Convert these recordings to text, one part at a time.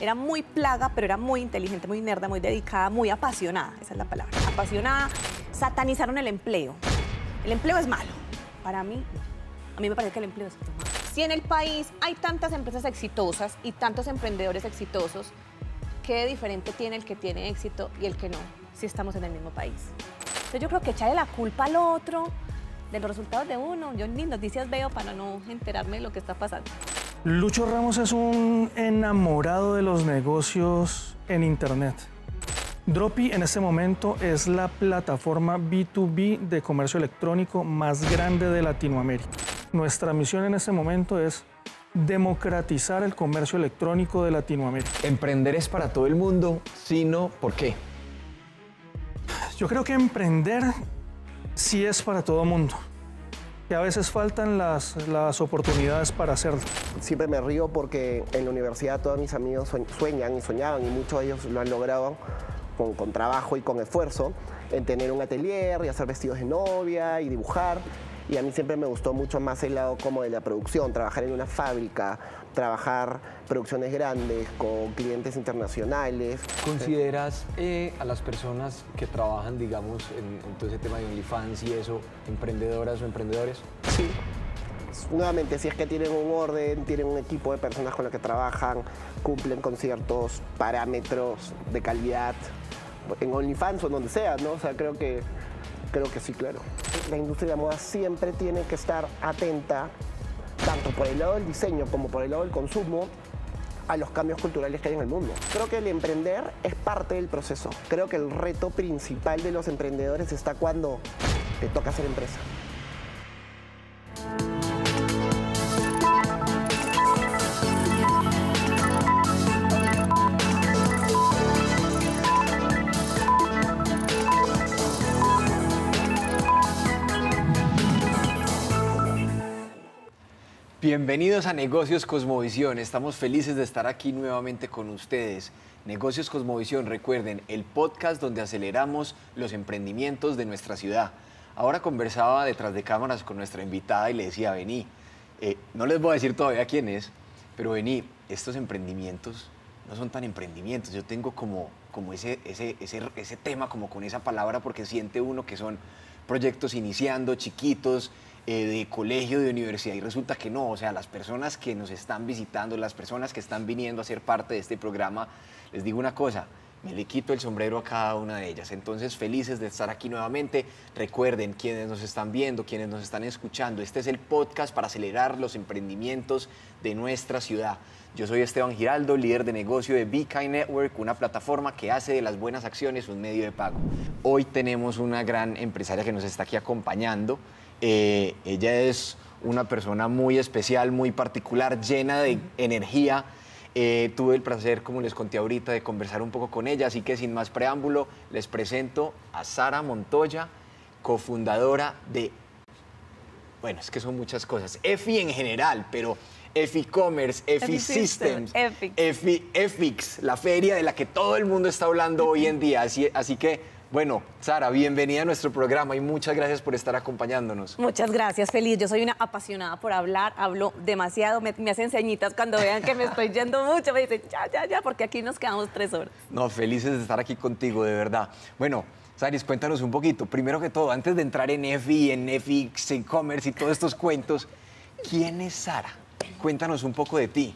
Era muy plaga, pero era muy inteligente, muy nerda, muy dedicada, muy apasionada. Esa es la palabra. Apasionada. Satanizaron el empleo. El empleo es malo. Para mí, a mí me parece que el empleo es malo. Si en el país hay tantas empresas exitosas y tantos emprendedores exitosos, ¿qué diferente tiene el que tiene éxito y el que no, si estamos en el mismo país? Entonces yo creo que echarle la culpa al otro de los resultados de uno, yo ni noticias veo para no enterarme de lo que está pasando. Lucho Ramos es un enamorado de los negocios en Internet. Dropi en este momento es la plataforma B2B de comercio electrónico más grande de Latinoamérica. Nuestra misión en este momento es democratizar el comercio electrónico de Latinoamérica. Emprender es para todo el mundo, sino ¿por qué? Yo creo que emprender sí es para todo el mundo que a veces faltan las, las oportunidades para hacerlo. Siempre me río porque en la universidad todos mis amigos sueñan y soñaban y muchos de ellos lo han logrado con, con trabajo y con esfuerzo en tener un atelier y hacer vestidos de novia y dibujar y a mí siempre me gustó mucho más el lado como de la producción, trabajar en una fábrica, trabajar producciones grandes con clientes internacionales. ¿Consideras eh, a las personas que trabajan, digamos, en, todo ese tema de OnlyFans y eso, emprendedoras o emprendedores? Sí. Nuevamente, si es que tienen un orden, tienen un equipo de personas con las que trabajan, cumplen con ciertos parámetros de calidad, en OnlyFans o donde sea, ¿no? O sea, creo que, creo que sí, claro. La industria de la moda siempre tiene que estar atenta tanto por el lado del diseño como por el lado del consumo, a los cambios culturales que hay en el mundo. Creo que el emprender es parte del proceso. Creo que el reto principal de los emprendedores está cuando te toca hacer empresa. Bienvenidos a Negocios Cosmovisión. Estamos felices de estar aquí nuevamente con ustedes. Negocios Cosmovisión, recuerden, el podcast donde aceleramos los emprendimientos de nuestra ciudad. Ahora conversaba detrás de cámaras con nuestra invitada y le decía, vení, eh, no les voy a decir todavía quién es, pero vení, estos emprendimientos no son tan emprendimientos. Yo tengo como, como ese, ese, ese, ese tema, como con esa palabra, porque siente uno que son proyectos iniciando, chiquitos, eh, de colegio, de universidad, y resulta que no, o sea, las personas que nos están visitando, las personas que están viniendo a ser parte de este programa, les digo una cosa, me le quito el sombrero a cada una de ellas. Entonces, felices de estar aquí nuevamente. Recuerden, quienes nos están viendo, quienes nos están escuchando, este es el podcast para acelerar los emprendimientos de nuestra ciudad. Yo soy Esteban Giraldo, líder de negocio de BK Network, una plataforma que hace de las buenas acciones un medio de pago. Hoy tenemos una gran empresaria que nos está aquí acompañando. Eh, ella es una persona muy especial, muy particular, llena de energía. Eh, tuve el placer, como les conté ahorita, de conversar un poco con ella, así que sin más preámbulo, les presento a Sara Montoya, cofundadora de, bueno, es que son muchas cosas, EFI en general, pero EFI Commerce, EFI Systems, EFI, EFIX, la feria de la que todo el mundo está hablando hoy en día, así, así que bueno, Sara, bienvenida a nuestro programa y muchas gracias por estar acompañándonos. Muchas gracias, feliz. Yo soy una apasionada por hablar, hablo demasiado, me, hacen ceñitas cuando vean que me estoy yendo mucho, me dicen ya, ya, ya, porque aquí nos quedamos tres horas. No, felices de estar aquí contigo, de verdad. Bueno, Saris, cuéntanos un poquito. Primero que todo, antes de entrar en EFI, en EFIX, en Commerce y todos estos cuentos, ¿quién es Sara? Cuéntanos un poco de ti.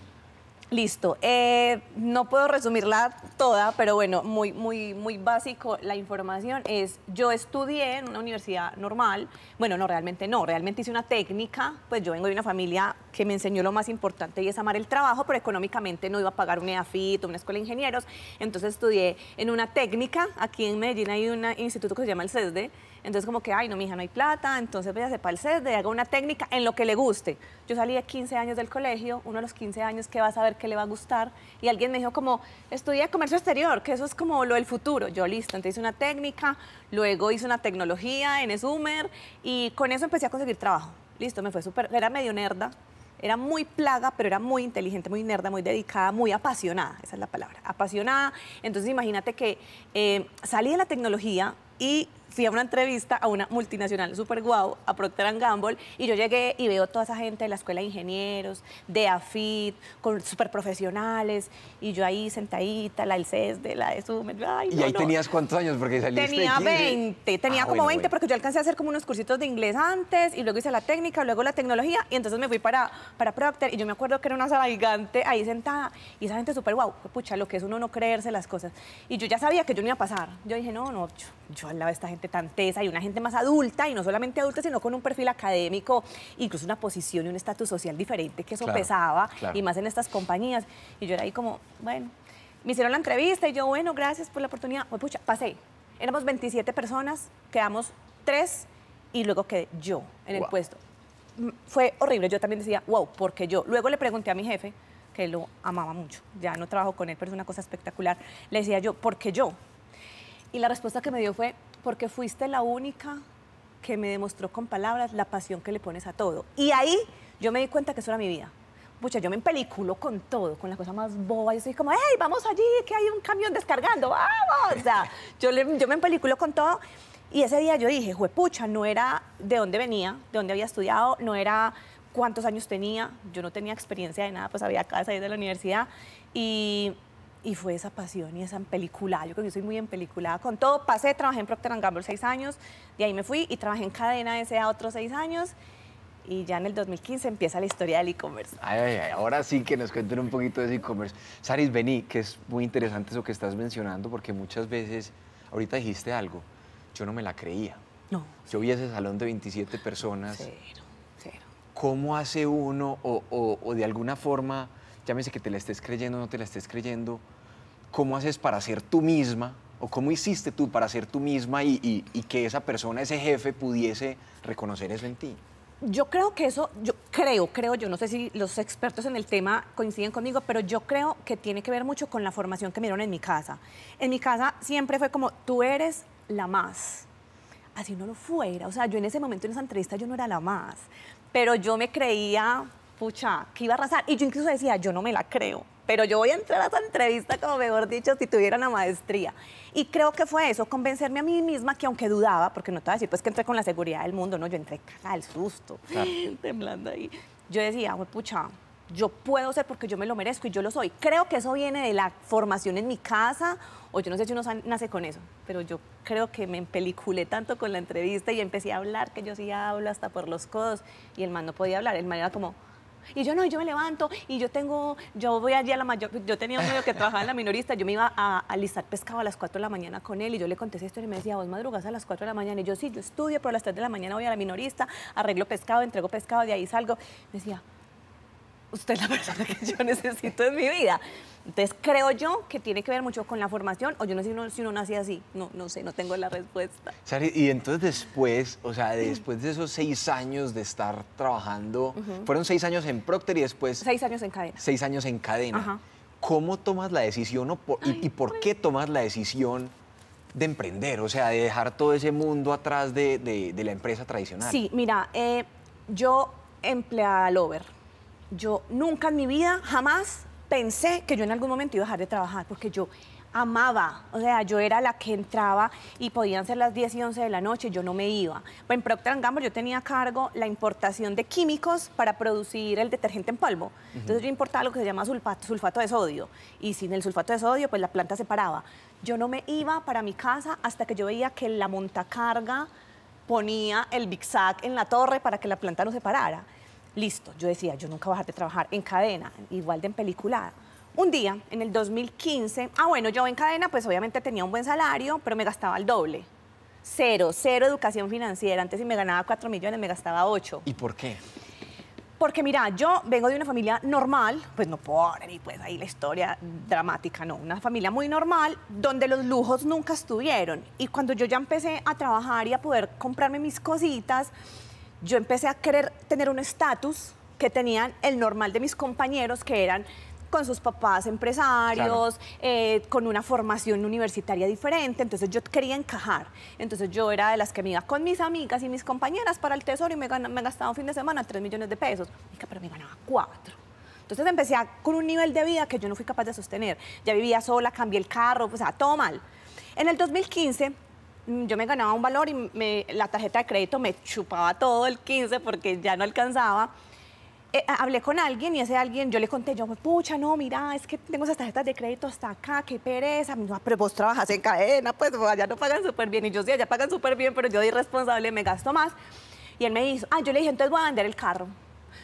Listo. Eh, no puedo resumirla toda, pero bueno, muy, muy, muy básico la información es, yo estudié en una universidad normal, bueno, no, realmente no, realmente hice una técnica, pues yo vengo de una familia que me enseñó lo más importante y es amar el trabajo, pero económicamente no iba a pagar un EAFIT o una escuela de ingenieros, entonces estudié en una técnica, aquí en Medellín hay un instituto que se llama el CESDE, entonces como que, ay, no, mi hija, no hay plata, entonces a para el CESDE, haga una técnica en lo que le guste. Yo salí de 15 años del colegio, uno de los 15 años que va a saber qué le va a gustar, y alguien me dijo como, estudia comercio exterior, que eso es como lo del futuro. Yo, listo, entonces hice una técnica, luego hice una tecnología en Sumer, y con eso empecé a conseguir trabajo. Listo, me fue súper, era medio nerda, era muy plaga, pero era muy inteligente, muy nerda, muy dedicada, muy apasionada, esa es la palabra, apasionada. Entonces imagínate que eh, salí de la tecnología y fui a una entrevista a una multinacional super guau, a Procter Gamble, y yo llegué y veo toda esa gente de la escuela de ingenieros, de AFIT, con súper profesionales, y yo ahí sentadita, la del CESDE, la de SUME. Ay, ¿Y no, ahí no. tenías cuántos años? Porque saliste Tenía 15. 20, tenía Ah, como bueno, 20 bueno. porque yo alcancé a hacer como unos cursitos de inglés antes y luego hice la técnica, luego la tecnología y entonces me fui para, para Procter y yo me acuerdo que era una sala gigante ahí sentada y esa gente súper guau, pucha, lo que es uno no creerse las cosas. Y yo ya sabía que yo no iba a pasar. Yo dije, no, no, yo, yo al lado de esta gente tan tesa y una gente más adulta y no solamente adulta, sino con un perfil académico, incluso una posición y un estatus social diferente, que eso Claro, pesaba claro. y más en estas compañías. Y yo era ahí como, bueno, me hicieron la entrevista y yo, bueno, gracias por la oportunidad. Pues pucha, pasé. Éramos 27 personas, quedamos tres y luego quedé yo en el Wow. puesto. Mm, Fue horrible, yo también decía, wow, porque yo. Luego le pregunté a mi jefe, que lo amaba mucho, ya no trabajo con él, pero es una cosa espectacular. Le decía yo, ¿por qué yo? Y la respuesta que me dio fue, porque fuiste la única que me demostró con palabras la pasión que le pones a todo. Y ahí yo me di cuenta que eso era mi vida. Pucha, yo me empeliculo con todo, con la cosa más boba. Yo soy como, hey, vamos allí, que hay un camión descargando, vamos. O yo, le- yo me empeliculo con todo. Y ese día yo dije, pucha, no era de dónde venía, de dónde había estudiado, no era cuántos años tenía. Yo no tenía experiencia de nada, pues había acabado de salir de la universidad. Y, y fue esa pasión y esa empeliculada. Yo creo que soy muy empeliculada con todo. Pasé, trabajé en Procter Gamble seis años, de ahí me fui y trabajé en cadena SA otros seis años. Y ya en el 2015 empieza la historia del e-commerce. Ay, ay, ay, ahora sí que nos cuenten un poquito de ese e-commerce. Saris, vení, que es muy interesante eso que estás mencionando, porque muchas veces, ahorita dijiste algo, yo no me la creía. No, Yo vi ese salón de 27 personas. cero, cero. ¿Cómo hace uno, o, o- o de alguna forma, llámese que te la estés creyendo o no te la estés creyendo, cómo haces para ser tú misma, o cómo hiciste tú para ser tú misma y, y- y que esa persona, ese jefe, pudiese reconocer eso en ti? Yo creo que eso, yo creo, creo, yo no sé si los expertos en el tema coinciden conmigo, pero yo creo que tiene que ver mucho con la formación que me dieron en mi casa. En mi casa siempre fue como, tú eres la más. Así no lo fuera. O sea, yo en ese momento en esa entrevista yo no era la más, pero yo me creía, pucha, que iba a arrasar. Y yo incluso decía, yo no me la creo, pero yo voy a entrar a esa entrevista como mejor dicho si tuviera una maestría. Y creo que fue eso, convencerme a mí misma que aunque dudaba, porque no te voy a decir, pues que entré con la seguridad del mundo, no, yo entré cagada del susto, temblando ahí. Yo decía, "Jue pucha, yo puedo ser porque yo me lo merezco y yo lo soy. Creo que eso viene de la formación en mi casa, o yo no sé si uno nace con eso, pero yo creo que me empeliculé tanto con la entrevista y empecé a hablar, que yo sí hablo hasta por los codos, y el man no podía hablar, el man era como... Y yo no, yo me levanto y yo tengo, yo voy allí a la mayor, yo tenía un medio que trabajaba en la minorista, yo me iba a alistar pescado a las 4 de la mañana con él y yo le conté historia y me decía, vos madrugas a las 4 de la mañana y yo sí, yo estudio, pero a las 3 de la mañana voy a la minorista, arreglo pescado, entrego pescado, de ahí salgo. Me decía, usted es la persona que yo necesito en mi vida. Entonces creo yo que tiene que ver mucho con la formación, o yo no sé si uno, si uno nace así, no, no sé, no tengo la respuesta. Sari, y entonces después, o sea, después de esos seis años de estar trabajando, fueron seis años en Procter y después Seis años en cadena. seis años en cadena. Ajá. ¿Cómo tomas la decisión o por- y, y por qué tomas la decisión de emprender? O sea, de dejar todo ese mundo atrás de, de- de la empresa tradicional. Sí, mira, eh, yo empleada lover. Yo nunca en mi vida, jamás pensé que yo en algún momento iba a dejar de trabajar, porque yo amaba, o sea, yo era la que entraba y podían ser las 10 y 11 de la noche, yo no me iba. En Procter Gamble yo tenía a cargo la importación de químicos para producir el detergente en polvo. Entonces yo importaba lo que se llama sulfato, sulfato de sodio y sin el sulfato de sodio pues la planta se paraba. Yo no me iba para mi casa hasta que yo veía que la montacarga ponía el Big Sac en la torre para que la planta no se parara. Listo, yo decía, yo nunca voy a dejar de trabajar en cadena, igual de en peliculada. Un día, en el 2015, ah bueno, yo en cadena pues obviamente tenía un buen salario, pero me gastaba el doble. Cero, cero educación financiera. Antes si me ganaba 4 millones, me gastaba 8. ¿Y por qué? Porque mira, yo vengo de una familia normal, pues no pobre, y pues ahí la historia dramática, no, una familia muy normal, donde los lujos nunca estuvieron. Y cuando yo ya empecé a trabajar y a poder comprarme mis cositas, yo empecé a querer tener un estatus que tenían el normal de mis compañeros, que eran con sus papás empresarios, eh, con una formación universitaria diferente, entonces yo quería encajar. Entonces yo era de las que me iba con mis amigas y mis compañeras para el tesoro y me, me gastaba un fin de semana 3 millones de pesos, pero me ganaba 4. Entonces empecé a- con un nivel de vida que yo no fui capaz de sostener. Ya vivía sola, cambié el carro, pues, o sea, todo mal. En el 2015 mm, yo me ganaba un valor y me- la tarjeta de crédito me chupaba todo el 15 porque ya no alcanzaba. Eh, hablé con alguien y ese alguien, yo le conté, yo, pucha, no, mira, es que tengo esas tarjetas de crédito hasta acá, qué pereza. Dijo, "Ah, pero vos trabajas en cadena, pues allá no pagan súper bien. Y yo sí, allá pagan súper bien, pero yo de irresponsable me gasto más. Y él me dijo, ah, yo le dije, entonces voy a vender el carro.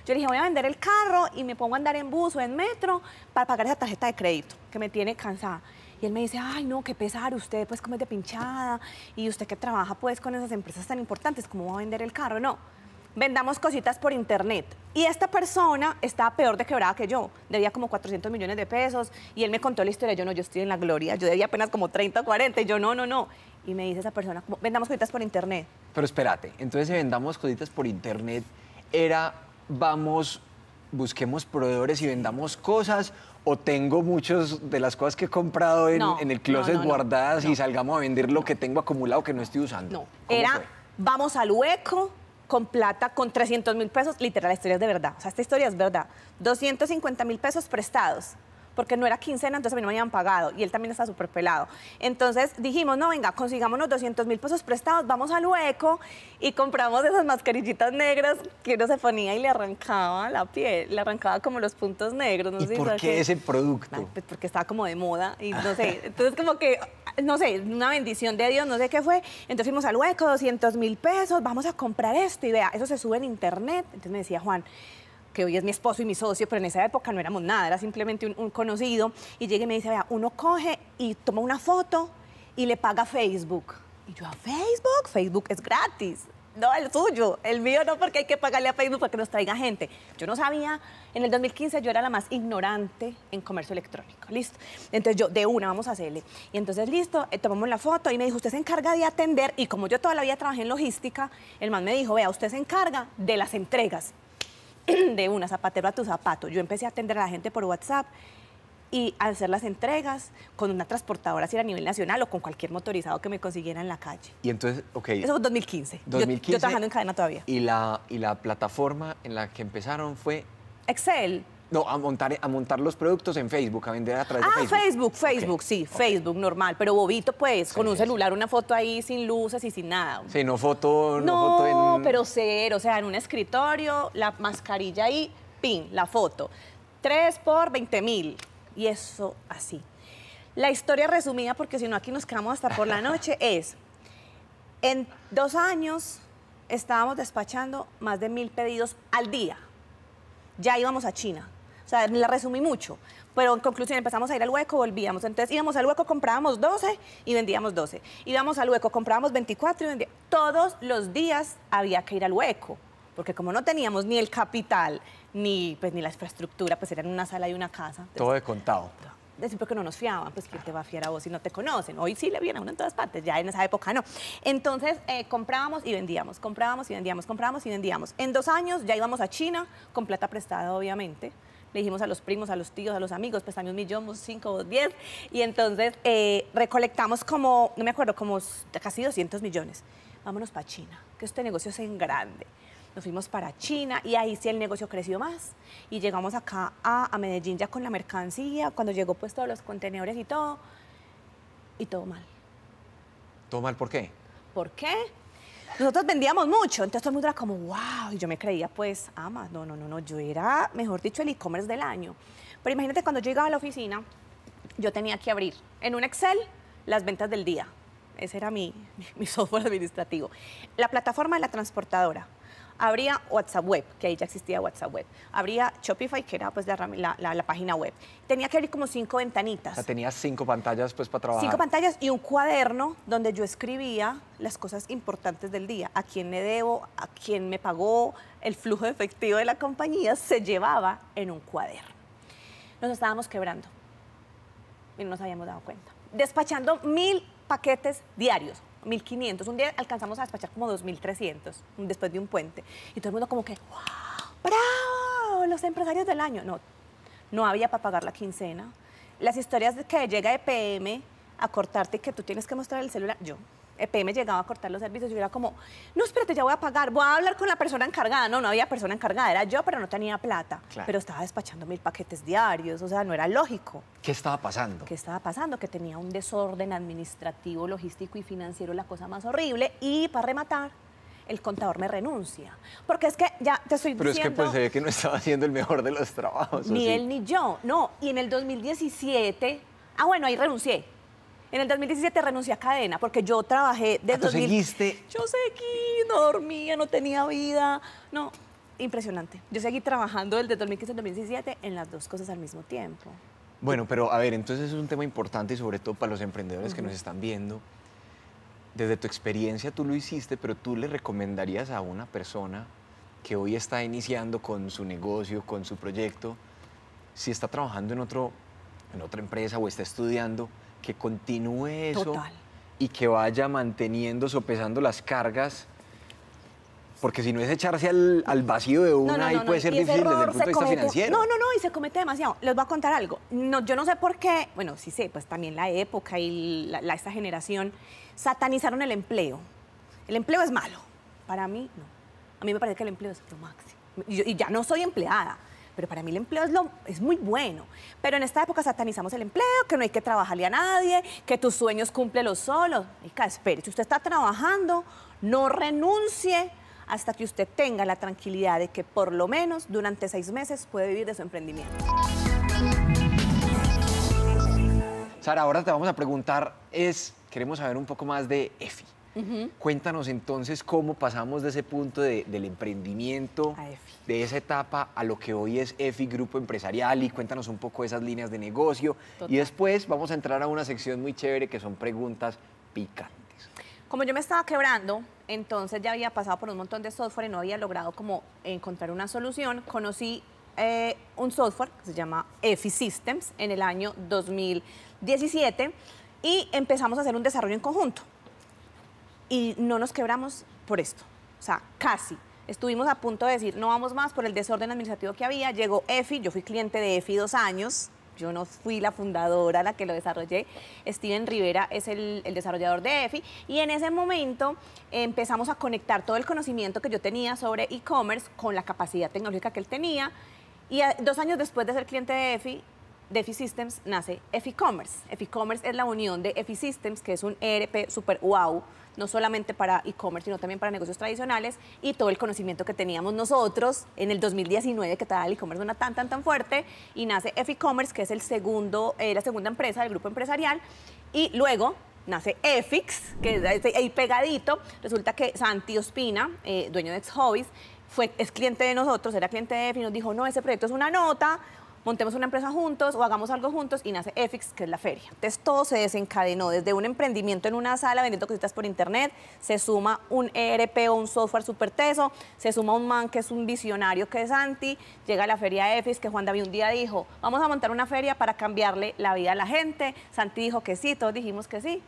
Yo le dije, voy a vender el carro y me pongo a andar en bus o en metro para pagar esa tarjeta de crédito que me tiene cansada. Y él me dice, ay, no, qué pesar, usted pues como es de pinchada y usted que trabaja pues con esas empresas tan importantes, ¿cómo va a vender el carro? No, vendamos cositas por internet. Y esta persona estaba peor de quebrada que yo, debía como 400 millones de pesos y él me contó la historia, yo no, yo estoy en la gloria, yo debía apenas como 30 o 40 y yo no, no, no. Y me dice esa persona, vendamos cositas por internet. Pero espérate, entonces si vendamos cositas por internet, era vamos, busquemos proveedores y vendamos cosas, o tengo muchas de las cosas que he comprado en, No, en el closet no, no, guardadas y salgamos a vender lo que tengo acumulado que no estoy usando. No, ¿Cómo era fue? vamos al hueco con plata, con 300 mil pesos, literal, la historia es de verdad. O sea, esta historia es verdad. 250 mil pesos prestados, porque no era quincena, entonces a mí no me habían pagado y él también está súper pelado. Entonces dijimos, no, venga, consigámonos 200 mil pesos prestados, vamos al hueco y compramos esas mascarillitas negras que uno se ponía y le arrancaba la piel, le arrancaba como los puntos negros. No ¿Y sé por qué ese producto? Ay, pues porque estaba como de moda y no sé. Entonces, como que, no sé, una bendición de Dios, no sé qué fue. Entonces fuimos al hueco, 200 mil pesos, vamos a comprar esto y vea, eso se sube en internet. Entonces me decía Juan, que hoy es mi esposo y mi socio, pero en esa época no éramos nada, era simplemente un, un conocido. Y llega y me dice, vea, uno coge y toma una foto y le paga Facebook. Y yo, ¿a Facebook? Facebook es gratis. No, el suyo, el mío no, porque hay que pagarle a Facebook para que nos traiga gente. Yo no sabía, en el 2015 yo era la más ignorante en comercio electrónico, listo. Entonces yo, de una, vamos a hacerle. Y entonces, listo, eh, tomamos la foto y me dijo, usted se encarga de atender, y como yo toda la vida trabajé en logística, el man me dijo, vea, usted se encarga de las entregas de una, zapatero a tu zapato. Yo empecé a atender a la gente por WhatsApp y a hacer las entregas con una transportadora, si era a nivel nacional o con cualquier motorizado que me consiguiera en la calle. Y entonces, ok. Eso fue 2015. Yo- 2015. Yo, trabajando en cadena todavía. Y la, y la plataforma en la que empezaron fue, Excel. No, a montar, a montar los productos en Facebook, a vender a través Ah, de Facebook, Facebook. Facebook, Ok, sí, ok. Facebook normal, pero bobito pues, con un celular, una foto ahí sin luces y sin nada. Sí, no foto, no, No, foto en... pero cero, o sea, en un escritorio, la mascarilla ahí, pin, la foto. 3 por 20 mil. Y eso así. La historia resumida, porque si no aquí nos quedamos hasta por la noche, es, en dos años estábamos despachando más de mil pedidos al día. Ya íbamos a China. O sea, la resumí mucho. Pero en conclusión empezamos a ir al hueco, volvíamos. Entonces íbamos al hueco, comprábamos 12 y vendíamos 12. Íbamos al hueco, comprábamos 24 y vendíamos. Todos los días había que ir al hueco. Porque como no teníamos ni el capital, ni, pues, ni la infraestructura, pues era en una sala y una casa. Entonces, Todo de contado. decir porque no nos fiaban, pues quién te va a fiar a vos si no te conocen. Hoy sí le viene a uno en todas partes, ya en esa época no. Entonces eh, comprábamos y vendíamos, comprábamos y vendíamos, comprábamos y vendíamos. En dos años ya íbamos a China con plata prestada, obviamente. Le dijimos a los primos, a los tíos, a los amigos, pues también un millón, vos cinco, vos diez. Y entonces eh, recolectamos como, no me acuerdo, como casi 200 millones. Vámonos para China, que este negocio es en grande. Nos fuimos para China y ahí sí el negocio creció más. Y llegamos acá a, a Medellín ya con la mercancía, cuando llegó pues todos los contenedores y todo. Y todo mal. ¿Todo mal por qué? ¿Por qué? Nosotros vendíamos mucho, entonces todo el mundo era como, wow, y yo me creía, pues, ama, no, no, no, no, yo era, mejor dicho, el e-commerce del año. Pero imagínate cuando yo llegaba a la oficina, yo tenía que abrir en un Excel las ventas del día. Ese era mi, mi software administrativo. La plataforma de la transportadora. Habría WhatsApp Web, que ahí ya existía WhatsApp Web. Habría Shopify, que era pues la, la- la- la página web. Tenía que abrir como cinco ventanitas. O sea, tenías cinco pantallas pues para trabajar. Cinco pantallas y un cuaderno donde yo escribía las cosas importantes del día. A quién le debo, a quién me pagó, el flujo de efectivo de la compañía se llevaba en un cuaderno. Nos estábamos quebrando y no nos habíamos dado cuenta. Despachando mil paquetes diarios, 1500. Un día alcanzamos a despachar como 2300 después de un puente. Y todo el mundo como que, ¡wow! ¡Bravo! Los empresarios del año. No, no había para pagar la quincena. Las historias de que llega de PM a cortarte y que tú tienes que mostrar el celular, yo. EPM llegaba a cortar los servicios, yo era como, no, espérate, ya voy a pagar, voy a hablar con la persona encargada. No, no había persona encargada, era yo, pero no tenía plata. Claro. Pero estaba despachando mil paquetes diarios, o sea, no era lógico. ¿Qué estaba pasando? ¿Qué estaba pasando? Que tenía un desorden administrativo, logístico y financiero, la cosa más horrible. Y para rematar, el contador me renuncia. Porque es que ya te estoy Pero es que pues que no estaba haciendo el mejor de los trabajos. ¿o Ni sí? él ni yo, no. Y en el 2017, ah, bueno, ahí renuncié. En el 2017 renuncié a cadena porque yo trabajé desde Ah, ¿tú seguiste? Yo seguí, no dormía, no tenía vida. No, impresionante. Yo seguí trabajando desde 2015 al 2017 en las dos cosas al mismo tiempo. Bueno, pero a ver, entonces es un tema importante y sobre todo para los emprendedores que nos están viendo. Desde tu experiencia tú lo hiciste, pero tú le recomendarías a una persona que hoy está iniciando con su negocio, con su proyecto, si está trabajando en, otro, en otra empresa o está estudiando, que continúe eso Total. y que vaya manteniendo, sopesando las cargas, porque si no es echarse al, al vacío de una, ahí puede ser difícil desde el punto de vista comete- financiero. No, no, no, y se comete demasiado. Les voy a contar algo. No, yo no sé por qué, bueno, sí sé, pues también la época y la, la- esta generación satanizaron el empleo. El empleo es malo. Para mí, no. A mí me parece que el empleo es lo máximo. Y, yo- y ya no soy empleada, pero para mí el empleo es, muy bueno. Pero en esta época satanizamos el empleo, que no hay que trabajarle a nadie, que tus sueños cúmplelos solos. Mica, espere, si usted está trabajando, no renuncie hasta que usted tenga la tranquilidad de que por lo menos durante seis meses puede vivir de su emprendimiento. Sara, ahora te vamos a preguntar, es, queremos saber un poco más de EFI. Cuéntanos entonces cómo pasamos de ese punto de- del emprendimiento, de esa etapa a lo que hoy es EFI Grupo Empresarial y cuéntanos un poco esas líneas de negocio. Total. Y después vamos a entrar a una sección muy chévere que son preguntas picantes. Como yo me estaba quebrando, entonces ya había pasado por un montón de software y no había logrado como encontrar una solución, conocí eh, un software que se llama EFI Systems en el año 2017 y empezamos a hacer un desarrollo en conjunto. Y no nos quebramos por esto, o sea, casi. Estuvimos a punto de decir, no vamos más por el desorden administrativo que había. Llegó EFI, yo fui cliente de EFI dos años, yo no fui la fundadora, la que lo desarrollé. Steven Rivera es el, desarrollador de EFI. Y en ese momento empezamos a conectar todo el conocimiento que yo tenía sobre e-commerce con la capacidad tecnológica que él tenía. Y a- dos años después de ser cliente de EFI, de EFI Systems nace EFI Commerce. EFI Commerce es la unión de EFI Systems, que es un ERP super wow, no solamente para e-commerce, sino también para negocios tradicionales, y todo el conocimiento que teníamos nosotros en el 2019, que todavía el e-commerce era tan, tan, tan fuerte, y nace EFI Commerce, que es el segundo, eh, la segunda empresa del grupo empresarial, y luego nace EFIX, que es ahí pegadito. Resulta que Santi Ospina, eh, dueño de Ex Hobbies, fue, es cliente de nosotros, era cliente de EFI, nos dijo, no, ese proyecto es una nota, montemos una empresa juntos o hagamos algo juntos y nace EFIX, que es la feria. Entonces todo se desencadenó desde un emprendimiento en una sala vendiendo cositas por internet, se suma un ERP o un software súper teso, se suma un man que es un visionario que es Santi, llega a la feria EFIX, que Juan David un día dijo, vamos a montar una feria para cambiarle la vida a la gente. Santi dijo que sí, todos dijimos que sí.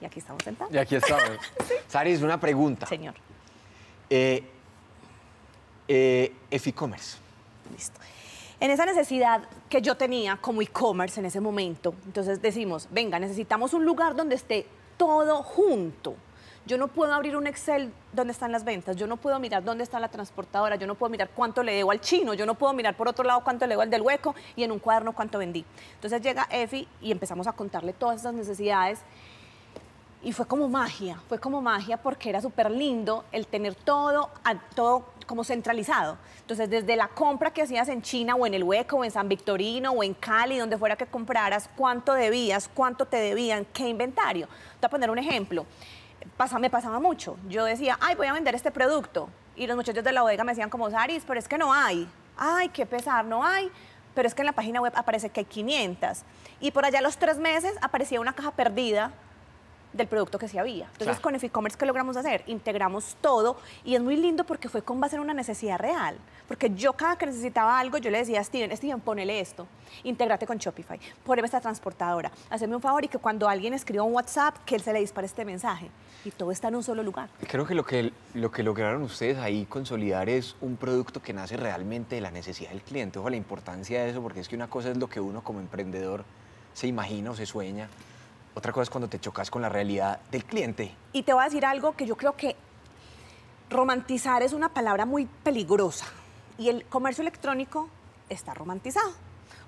Y aquí estamos sentados. Y aquí estamos. Saris, una pregunta. Señor, Eh, eh, EFI Commerce. listo. En esa necesidad que yo tenía como e-commerce en ese momento, entonces decimos, venga, necesitamos un lugar donde esté todo junto. Yo no puedo abrir un Excel donde están las ventas, yo no puedo mirar dónde está la transportadora, yo no puedo mirar cuánto le debo al chino, yo no puedo mirar por otro lado cuánto le debo al del hueco y en un cuaderno cuánto vendí. Entonces llega Efi y empezamos a contarle todas esas necesidades y fue como magia, fue como magia porque era súper lindo el tener todo, todo como centralizado. Entonces, desde la compra que hacías en China o en el Hueco o en San Victorino o en Cali, donde fuera que compraras, cuánto debías, cuánto te debían, qué inventario. Te voy a poner un ejemplo. Pasa, me pasaba mucho. Yo decía, ay, voy a vender este producto. Y los muchachos de la bodega me decían como, Saris, pero es que no hay. Ay, qué pesar, no hay. Pero es que en la página web aparece que hay 500. Y por allá a los tres meses aparecía una caja perdida del producto que sí había. Entonces, Claro. con Eficommerce, ¿qué logramos hacer? Integramos todo y es muy lindo porque fue con base en una necesidad real. Porque yo cada que necesitaba algo, yo le decía a Steven, Steven, ponele esto, intégrate con Shopify, poneme esta transportadora, hazme un favor y que cuando alguien escriba un WhatsApp, que él se le dispare este mensaje. Y todo está en un solo lugar. Creo que lo, que lo que lograron ustedes ahí consolidar es un producto que nace realmente de la necesidad del cliente. Ojo, la importancia de eso, porque es que una cosa es lo que uno como emprendedor se imagina o se sueña, Otra cosa es cuando te chocas con la realidad del cliente. Y te voy a decir algo que yo creo que romantizar es una palabra muy peligrosa. Y el comercio electrónico está romantizado.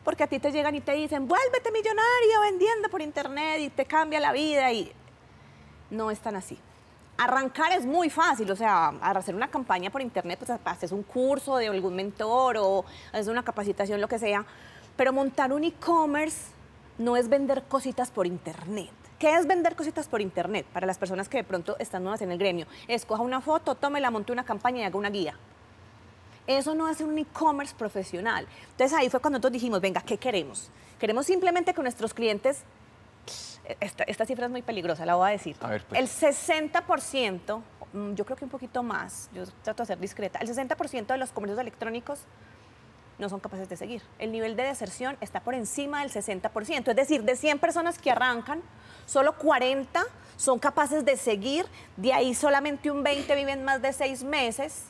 Porque a ti te llegan y te dicen, vuélvete millonario vendiendo por internet y te cambia la vida. Y no es tan así. Arrancar es muy fácil, o sea, hacer una campaña por internet, pues haces un curso de algún mentor o haces una capacitación, lo que sea. Pero montar un e-commerce no es vender cositas por internet. ¿Qué es vender cositas por internet? Para las personas que de pronto están nuevas en el gremio. Escoja una foto, tome, la monte una campaña y haga una guía. Eso no es un e-commerce profesional. Entonces ahí fue cuando nosotros dijimos, venga, ¿qué queremos? Queremos simplemente que nuestros clientes, esta, esta cifra es muy peligrosa, la voy a decir. A ver, pues. El 60%, mm, yo creo que un poquito más, yo trato de ser discreta, el 60% de los comercios electrónicos no son capaces de seguir. El nivel de deserción está por encima del 60%. Es decir, de 100 personas que arrancan, solo 40 son capaces de seguir, de ahí solamente un 20 viven más de seis meses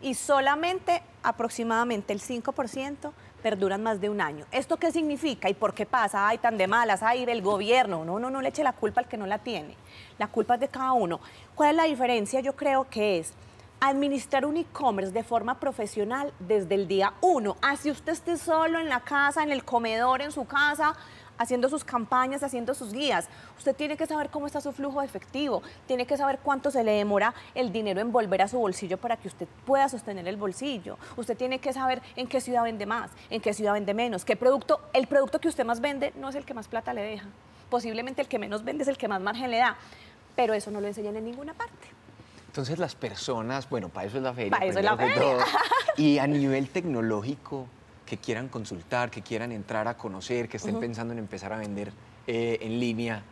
y solamente aproximadamente el 5% perduran más de un año. ¿Esto qué significa y por qué pasa? Ay, tan de malas, ay, del gobierno. No, no, no le eche la culpa al que no la tiene. La culpa es de cada uno. ¿Cuál es la diferencia? Yo creo que es administrar un e-commerce de forma profesional desde el día uno. Así usted esté solo en la casa, en el comedor, en su casa, haciendo sus campañas, haciendo sus guías. Usted tiene que saber cómo está su flujo de efectivo, tiene que saber cuánto se le demora el dinero en volver a su bolsillo para que usted pueda sostener el bolsillo. Usted tiene que saber en qué ciudad vende más, en qué ciudad vende menos, qué producto, el producto que usted más vende no es el que más plata le deja. Posiblemente el que menos vende es el que más margen le da, pero eso no lo enseñan en ninguna parte. Entonces las personas, bueno, para eso es la feria. Para eso es la feria. todo. Y a nivel tecnológico, que quieran consultar, que quieran entrar a conocer, que estén pensando en empezar a vender eh, en línea,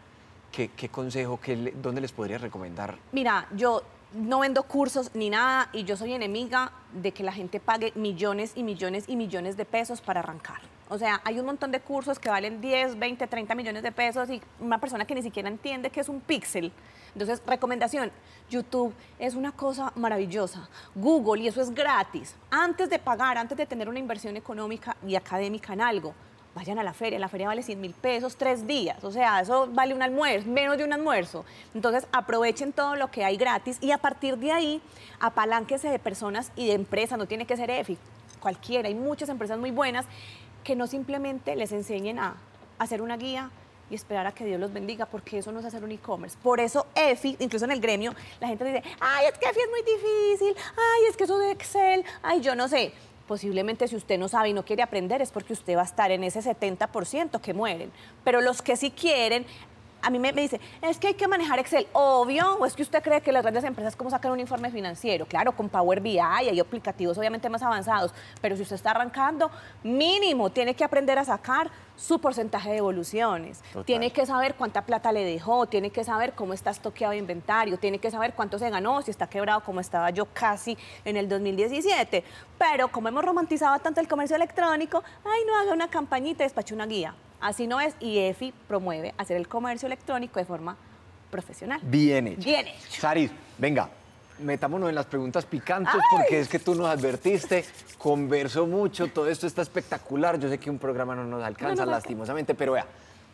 ¿qué, qué consejo, qué dónde les podría recomendar? Mira, yo no vendo cursos ni nada y yo soy enemiga de que la gente pague millones y millones y millones de pesos para arrancar. O sea, hay un montón de cursos que valen 10, 20, 30 millones de pesos y una persona que ni siquiera entiende qué es un píxel. Entonces, recomendación, YouTube es una cosa maravillosa. Google, y eso es gratis. Antes de pagar, antes de tener una inversión económica y académica en algo, vayan a la feria. La feria vale 100 mil pesos tres días. O sea, eso vale un almuerzo, menos de un almuerzo. Entonces, aprovechen todo lo que hay gratis y a partir de ahí, apalánquese de personas y de empresas. No tiene que ser EFI, cualquiera. Hay muchas empresas muy buenas que no simplemente les enseñen a hacer una guía y esperar a que Dios los bendiga, porque eso no es hacer un e-commerce. Por eso EFI, incluso en el gremio, la gente dice, ay, es que EFI es muy difícil, ay, es que eso de Excel, ay, yo no sé. Posiblemente si usted no sabe y no quiere aprender es porque usted va a estar en ese 70% que mueren. Pero los que sí quieren, a mí me, me dice, es que hay que manejar Excel. Obvio, o es que usted cree que las grandes empresas, ¿cómo sacan un informe financiero? Claro, con Power BI hay aplicativos obviamente más avanzados, pero si usted está arrancando, mínimo tiene que aprender a sacar su porcentaje de evoluciones. Total. Tiene que saber cuánta plata le dejó, tiene que saber cómo está estoqueado de inventario, tiene que saber cuánto se ganó, si está quebrado como estaba yo casi en el 2017. Pero como hemos romantizado tanto el comercio electrónico, ay, no haga una campañita y despache una guía. Así no es, y EFI promueve hacer el comercio electrónico de forma profesional. Bien hecho. Bien hecho. Saris, venga, metámonos en las preguntas picantes porque es que tú nos advertiste, conversó mucho, todo esto está espectacular. Yo sé que un programa no nos alcanza, No lastimosamente, pero vea,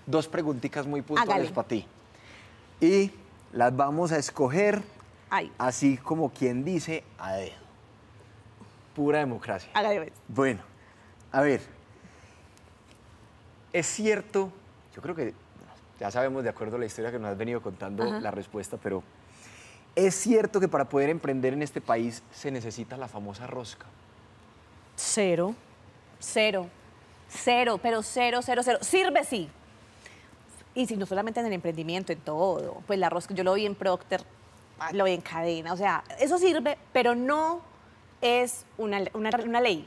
dos preguntitas muy puntuales Hágale. para ti. Y las vamos a escoger Ay, así como quien dice a dedo. Pura democracia. hágale pues. Bueno, a ver, es cierto, yo creo que ya sabemos de acuerdo a la historia que nos has venido contando Ajá. la respuesta, pero es cierto que para poder emprender en este país se necesita la famosa rosca. Cero, cero, cero, pero cero, cero, cero. Sirve sí. Y si no solamente en el emprendimiento, en todo. Pues la rosca, yo lo vi en Procter, lo vi en cadena. O sea, eso sirve, pero no es una, una- una ley.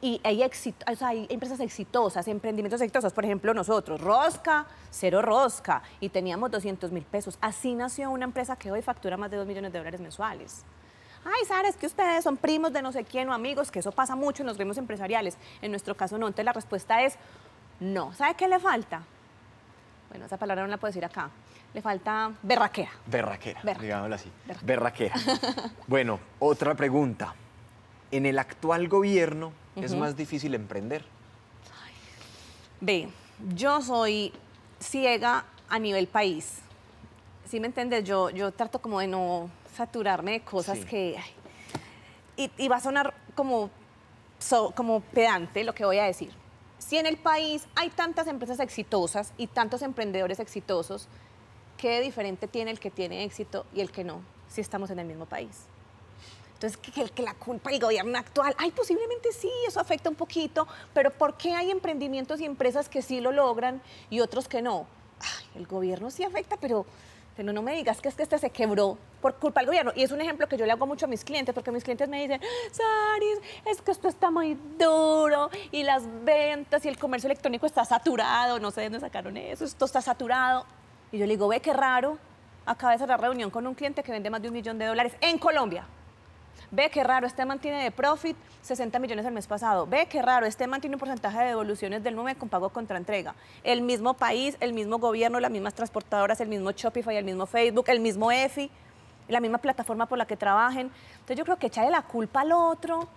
Y hay, éxito, o sea, hay empresas exitosas, emprendimientos exitosos. Por ejemplo, nosotros, Rosca, cero Rosca, y teníamos 200 mil pesos. Así nació una empresa que hoy factura más de 2 millones de dólares mensuales. Ay, Sara, es que ustedes son primos de no sé quién o amigos, que eso pasa mucho en los gremios empresariales. En nuestro caso no. Entonces la respuesta es no. ¿Sabe qué le falta? Bueno, esa palabra no la puedo decir acá. Le falta berraquera. Berraquera, Berraquera. digámoslo así. Berraquera. Berraquera. bueno, otra pregunta. En el actual gobierno es más difícil emprender. Ve, yo soy ciega a nivel país. ¿Sí me entiendes? Yo, yo trato como de no saturarme de cosas Sí. que... ay, y, y va a sonar como, so- como pedante lo que voy a decir. Si en el país hay tantas empresas exitosas y tantos emprendedores exitosos, ¿qué diferente tiene el que tiene éxito y el que no, si estamos en el mismo país? Entonces, que, que- la culpa del gobierno actual, ay, posiblemente sí, eso afecta un poquito, pero ¿por qué hay emprendimientos y empresas que sí lo logran y otros que no? Ay, el gobierno sí afecta, pero, pero no me digas que es que este se quebró por culpa del gobierno. Y es un ejemplo que yo le hago mucho a mis clientes, porque mis clientes me dicen, Saris, es que esto está muy duro y las ventas y el comercio electrónico está saturado, no sé de dónde sacaron eso, esto está saturado. Y yo le digo, ve qué raro, acaba de cerrar reunión con un cliente que vende más de un millón de dólares en Colombia. Ve qué raro, este man tiene de profit 60 millones el mes pasado. Ve qué raro, este man tiene un porcentaje de devoluciones del NUME con pago contra entrega. El mismo país, el mismo gobierno, las mismas transportadoras, el mismo Shopify, el mismo Facebook, el mismo EFI, la misma plataforma por la que trabajen. Entonces yo creo que echarle la culpa al otro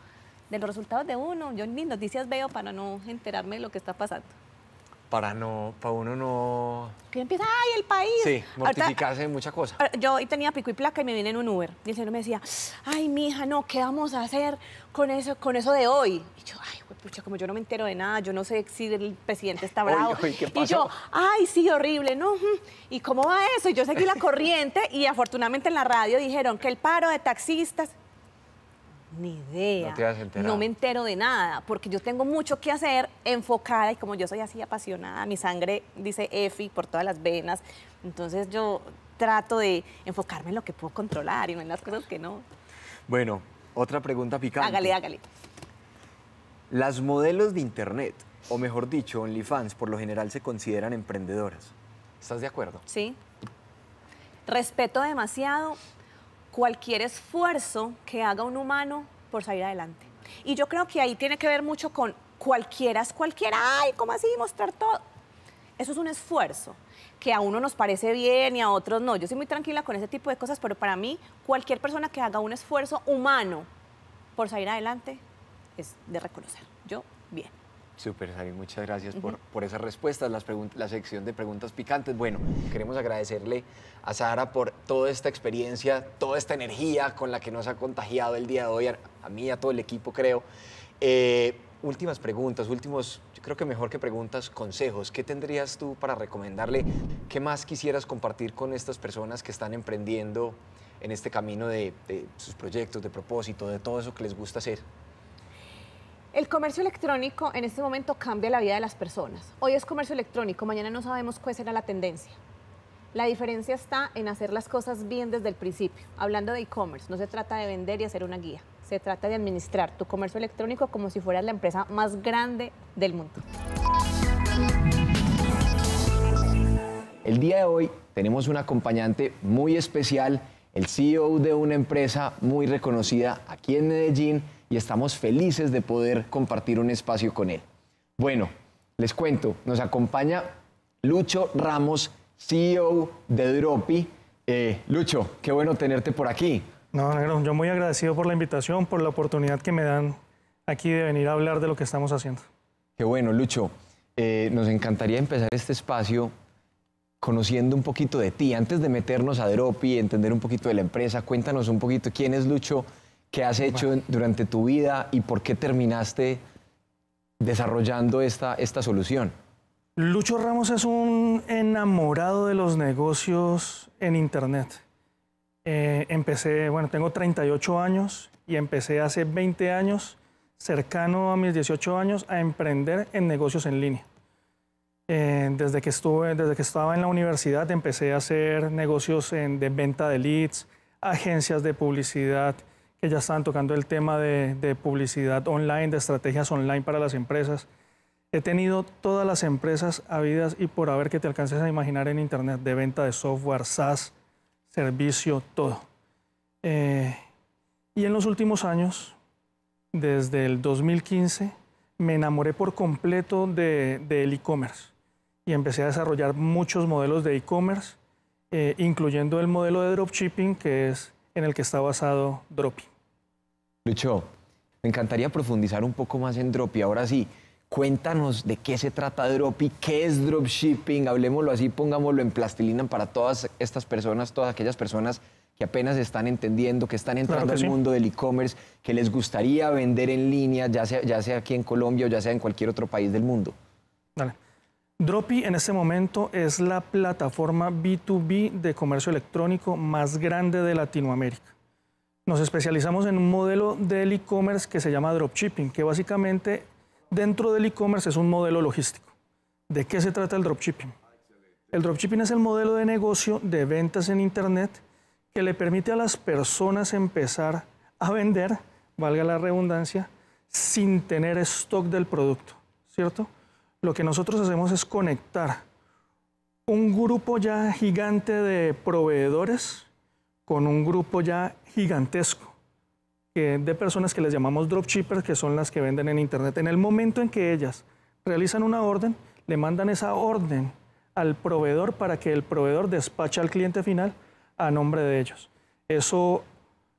de los resultados de uno. Yo ni noticias veo para no enterarme de lo que está pasando. Para no, para uno no... Que empieza, ay, el país. Sí, mortificarse de mucha cosa. Yo hoy tenía pico y placa y me vine en un Uber. Y el señor me decía, ay, mija, no, ¿qué vamos a hacer con eso, con eso de hoy? Y yo, ay, pucha, como yo no me entero de nada, yo no sé si el presidente está bravo. ¿qué Y yo, ay, sí, horrible, ¿no? ¿Y cómo va eso? Y yo seguí la corriente y afortunadamente en la radio dijeron que el paro de taxistas... Ni idea. No te has enterado. No me entero de nada, porque yo tengo mucho que hacer, enfocada, y como yo soy así apasionada, mi sangre dice EFI por todas las venas, entonces yo trato de enfocarme en lo que puedo controlar y no en las cosas que no. Bueno, otra pregunta picante. Hágale, hágale. Las modelos de Internet, o mejor dicho, OnlyFans, por lo general se consideran emprendedoras. ¿Estás de acuerdo? ¿Sí? Respeto demasiado cualquier esfuerzo que haga un humano por salir adelante. Y yo creo que ahí tiene que ver mucho con cualquiera es cualquiera, ay, ¿cómo así mostrar todo? Eso es un esfuerzo que a uno nos parece bien y a otros no. Yo soy muy tranquila con ese tipo de cosas, pero para mí cualquier persona que haga un esfuerzo humano por salir adelante es de reconocer. Yo. Súper, Sari, muchas gracias por, por esas respuestas, las la sección de preguntas picantes. Bueno, queremos agradecerle a Sara por toda esta experiencia, toda esta energía con la que nos ha contagiado el día de hoy, a, a mí y a todo el equipo, creo. Eh, últimas preguntas, últimos, yo creo que mejor que preguntas, consejos. ¿Qué tendrías tú para recomendarle? ¿Qué más quisieras compartir con estas personas que están emprendiendo en este camino de, de sus proyectos, de propósito, de todo eso que les gusta hacer? El comercio electrónico en este momento cambia la vida de las personas. Hoy es comercio electrónico, mañana no sabemos cuál será la tendencia. La diferencia está en hacer las cosas bien desde el principio. Hablando de e-commerce, no se trata de vender y hacer una guía. Se trata de administrar tu comercio electrónico como si fueras la empresa más grande del mundo. El día de hoy tenemos un acompañante muy especial, el CEO de una empresa muy reconocida aquí en Medellín y estamos felices de poder compartir un espacio con él. Bueno, les cuento, nos acompaña Lucho Ramos, CEO de Dropi. Eh, Lucho, qué bueno tenerte por aquí. No, negro, yo muy agradecido por la invitación, por la oportunidad que me dan aquí de venir a hablar de lo que estamos haciendo. Qué bueno, Lucho. Eh, nos encantaría empezar este espacio conociendo un poquito de ti. Antes de meternos a Dropi, entender un poquito de la empresa, cuéntanos un poquito quién es Lucho, qué has hecho durante tu vida y por qué terminaste desarrollando esta, esta solución. Lucho Ramos es un enamorado de los negocios en Internet. Eh, empecé, bueno, tengo 38 años y empecé hace 20 años, cercano a mis 18 años, a emprender en negocios en línea. Eh, desde, que estuve, desde que estaba en la universidad empecé a hacer negocios en- de venta de leads, agencias de publicidad que ya estaban tocando el tema de, de publicidad online, de estrategias online para las empresas. He tenido todas las empresas habidas y por haber que te alcances a imaginar en Internet, de venta de software, SaaS, servicio, todo. Eh, y en los últimos años, desde el 2015, me enamoré por completo de- del e-commerce y empecé a desarrollar muchos modelos de e-commerce, eh, incluyendo el modelo de dropshipping, que es en el que está basado Dropi. Lucho, me encantaría profundizar un poco más en Dropi. Ahora sí, Cuéntanos de qué se trata Dropi, qué es dropshipping, hablemoslo así, pongámoslo en plastilina para todas estas personas, todas aquellas personas que apenas están entendiendo, que están entrando que al sí. mundo del e-commerce, que les gustaría vender en línea, ya sea, ya sea aquí en Colombia o ya sea en cualquier otro país del mundo. Dale. Dropi en este momento es la plataforma B2B de comercio electrónico más grande de Latinoamérica. Nos especializamos en un modelo del e-commerce que se llama dropshipping, que básicamente dentro del e-commerce es un modelo logístico. ¿De qué se trata el dropshipping? El dropshipping es el modelo de negocio de ventas en Internet que le permite a las personas empezar a vender, valga la redundancia, sin tener stock del producto, ¿cierto? Lo que nosotros hacemos es conectar un grupo ya gigante de proveedores con un grupo ya gigantesco de personas que les llamamos dropshippers, que son las que venden en Internet. En el momento en que ellas realizan una orden, le mandan esa orden al proveedor para que el proveedor despache al cliente final a nombre de ellos. Eso,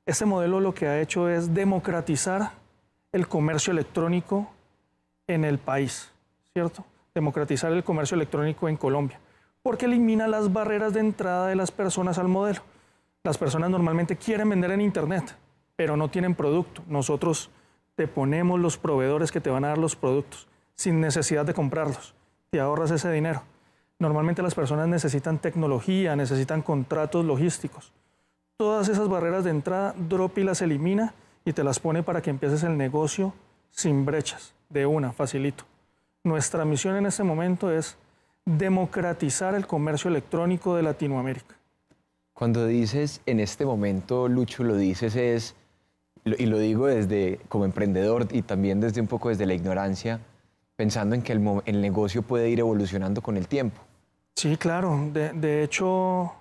este modelo lo que ha hecho es democratizar el comercio electrónico en el país, ¿cierto? Democratizar el comercio electrónico en Colombia, porque elimina las barreras de entrada de las personas al modelo. Las personas normalmente quieren vender en Internet, pero no tienen producto. Nosotros te ponemos los proveedores que te van a dar los productos sin necesidad de comprarlos. Te ahorras ese dinero. Normalmente las personas necesitan tecnología, necesitan contratos logísticos. Todas esas barreras de entrada, Dropi las elimina y te las pone para que empieces el negocio sin brechas, de una, facilito. Nuestra misión en este momento es democratizar el comercio electrónico de Latinoamérica. Cuando dices en este momento, Lucho, lo dices es, y lo digo desde como emprendedor y también desde un poco desde la ignorancia, pensando en que el, el negocio puede ir evolucionando con el tiempo. Sí, claro. De, de hecho,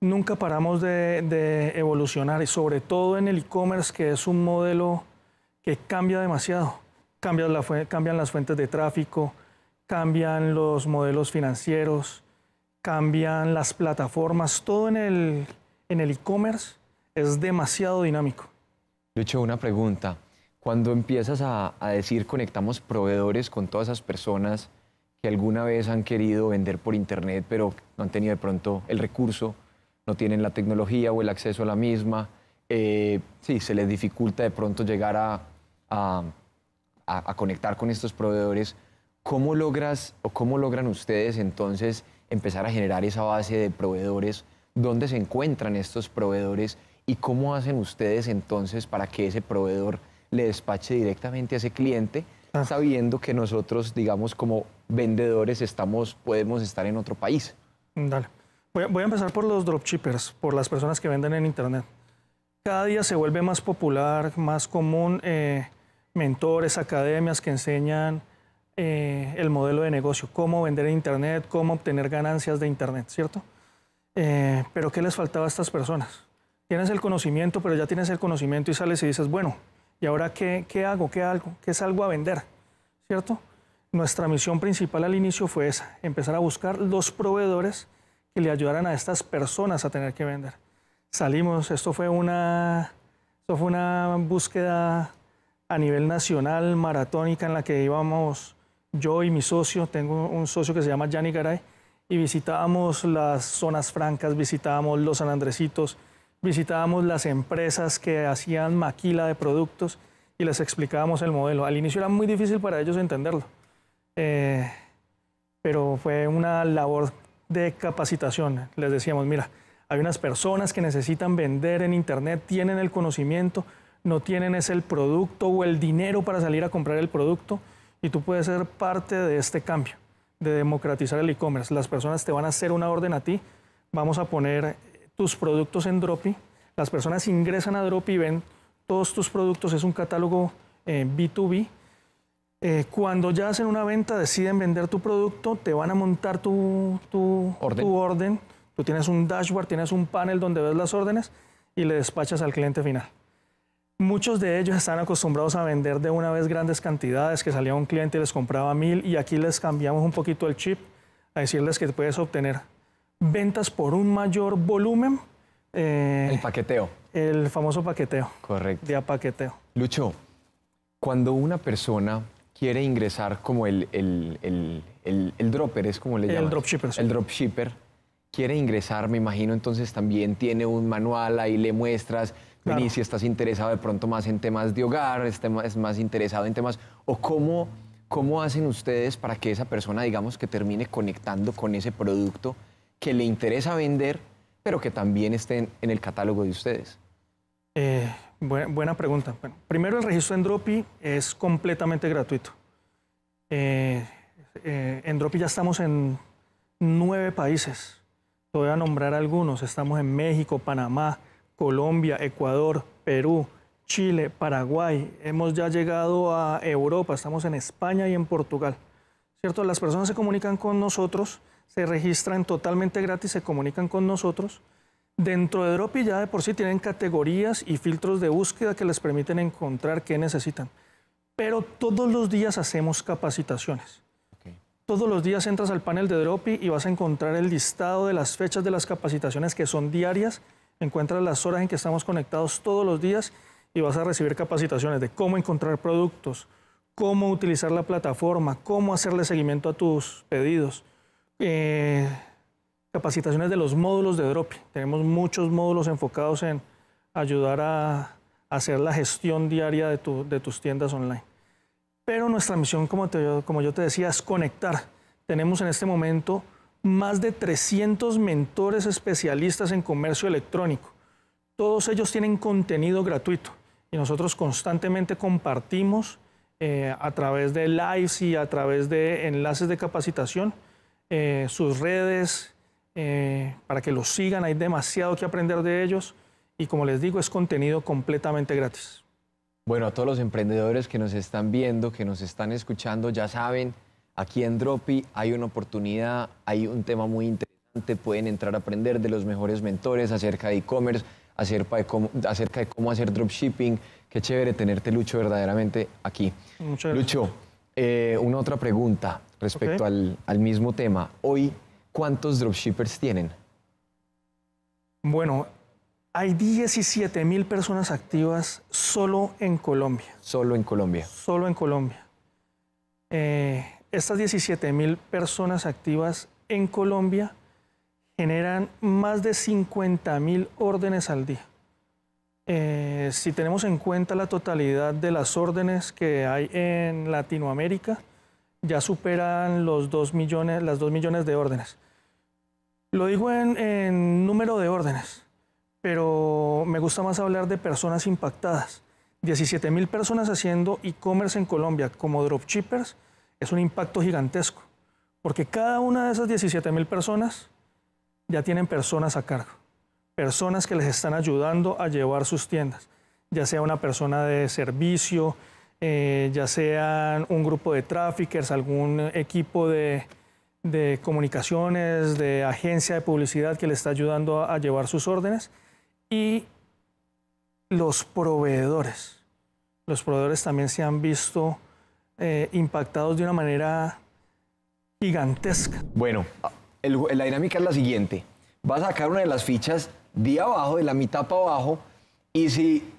nunca paramos de, de evolucionar y sobre todo en el e-commerce, que es un modelo que cambia demasiado. Cambian, la cambian las fuentes de tráfico, cambian los modelos financieros, cambian las plataformas. Todo en el en el e-commerce es demasiado dinámico. Lucho, una pregunta. Cuando empiezas a, a decir conectamos proveedores con todas esas personas que alguna vez han querido vender por internet, pero no han tenido de pronto el recurso, no tienen la tecnología o el acceso a la misma, eh, sí, se les dificulta de pronto llegar a, a- a- conectar con estos proveedores. ¿Cómo logras o cómo logran ustedes entonces empezar a generar esa base de proveedores? ¿Dónde se encuentran estos proveedores y cómo hacen ustedes entonces para que ese proveedor le despache directamente a ese cliente, Ah. sabiendo que nosotros, digamos, como vendedores estamos, podemos estar en otro país? Dale. Voy a, voy a empezar por los dropshippers, por las personas que venden en Internet. Cada día se vuelve más popular, más común, eh, mentores, academias que enseñan eh, el modelo de negocio, cómo vender en Internet, cómo obtener ganancias de Internet, ¿cierto? Eh, pero ¿qué les faltaba a estas personas? Tienes el conocimiento, pero ya tienes el conocimiento y sales y dices, bueno, ¿y ahora qué, qué hago? ¿Qué hago? ¿Qué salgo a vender? ¿Cierto? Nuestra misión principal al inicio fue esa, empezar a buscar los proveedores que le ayudaran a estas personas a tener que vender. Salimos, esto fue una, esto fue una búsqueda a nivel nacional, maratónica, en la que íbamos yo y mi socio, tengo un socio que se llama Gianni Garay, y visitábamos las zonas francas, visitábamos los San Andresitos, visitábamos las empresas que hacían maquila de productos y les explicábamos el modelo. Al inicio era muy difícil para ellos entenderlo, eh, pero fue una labor de capacitación. Les decíamos, mira, hay unas personas que necesitan vender en Internet, tienen el conocimiento, no tienen ese el producto o el dinero para salir a comprar el producto y tú puedes ser parte de este cambio, de democratizar el e-commerce. Las personas te van a hacer una orden a ti, vamos a poner tus productos en Dropi, las personas ingresan a Dropi y ven todos tus productos, es un catálogo eh, B2B. Eh, cuando ya hacen una venta, deciden vender tu producto, te van a montar tu, tu Orden. tu orden. Tú tienes un dashboard, tienes un panel donde ves las órdenes y le despachas al cliente final. Muchos de ellos están acostumbrados a vender de una vez grandes cantidades, que salía un cliente y les compraba mil, y aquí les cambiamos un poquito el chip a decirles que puedes obtener ventas por un mayor volumen, eh, El paqueteo. el famoso paqueteo, Correcto. de paqueteo. Lucho, cuando una persona quiere ingresar como el, el, el, el- el dropper, es como le El llaman. dropshipper, sí. El dropshipper. Quiere ingresar, me imagino, entonces también tiene un manual, ahí le muestras, Claro. vení si estás interesado de pronto más en temas de hogar, es, tema- es más interesado en temas, o cómo, cómo hacen ustedes para que esa persona, digamos, que termine conectando con ese producto que le interesa vender, pero que también esté en, en el catálogo de ustedes. Eh, buen- buena pregunta. Bueno, primero, el registro en Dropi es completamente gratuito. Eh, eh, en Dropi ya estamos en nueve países. Te voy a nombrar algunos. Estamos en México, Panamá, Colombia, Ecuador, Perú, Chile, Paraguay. Hemos ya llegado a Europa. Estamos en España y en Portugal. ¿Cierto? Las personas se comunican con nosotros, se registran totalmente gratis, se comunican con nosotros. Dentro de Dropi ya de por sí tienen categorías y filtros de búsqueda que les permiten encontrar qué necesitan. Pero todos los días hacemos capacitaciones. Todos los días entras al panel de Dropi y vas a encontrar el listado de las fechas de las capacitaciones que son diarias. Encuentras las horas en que estamos conectados todos los días y vas a recibir capacitaciones de cómo encontrar productos, cómo utilizar la plataforma, cómo hacerle seguimiento a tus pedidos. Eh, capacitaciones de los módulos de Dropi. Tenemos muchos módulos enfocados en ayudar a hacer la gestión diaria de, tu- de tus tiendas online. Pero nuestra misión, como yo te decía, es conectar. Tenemos en este momento más de 300 mentores especialistas en comercio electrónico. Todos ellos tienen contenido gratuito y nosotros constantemente compartimos eh, a través de lives y a través de enlaces de capacitación eh, sus redes eh, para que los sigan. Hay demasiado que aprender de ellos y como les digo, es contenido completamente gratis. Bueno, a todos los emprendedores que nos están viendo, que nos están escuchando, ya saben, aquí en Dropi hay una oportunidad, hay un tema muy interesante, pueden entrar a aprender de los mejores mentores acerca de e-commerce, acerca de cómo, acerca de cómo hacer dropshipping. Qué chévere tenerte, Lucho, verdaderamente aquí. Muchas gracias. Lucho, eh, una otra pregunta respecto al, al mismo tema. Hoy, ¿cuántos dropshippers tienen? Bueno, hay 17 mil personas activas solo en Colombia. Solo en Colombia. Solo en Colombia. Eh, estas 17 mil personas activas en Colombia generan más de 50 mil órdenes al día. Eh, si tenemos en cuenta la totalidad de las órdenes que hay en Latinoamérica, ya superan los 2 millones, las 2 millones de órdenes. Lo digo en, número de órdenes, pero me gusta más hablar de personas impactadas. 17 mil personas haciendo e-commerce en Colombia como dropshippers es un impacto gigantesco, porque cada una de esas 17 mil personas ya tienen personas a cargo, personas que les están ayudando a llevar sus tiendas, ya sea una persona de servicio, eh, ya sean un grupo de traffickers, algún equipo de, de comunicaciones, de agencia de publicidad que le está ayudando a, a llevar sus órdenes y los proveedores. Los proveedores también se han visto eh, impactados de una manera gigantesca. Bueno, el- la dinámica es la siguiente. Vas a sacar una de las fichas de abajo, de la mitad para abajo, y si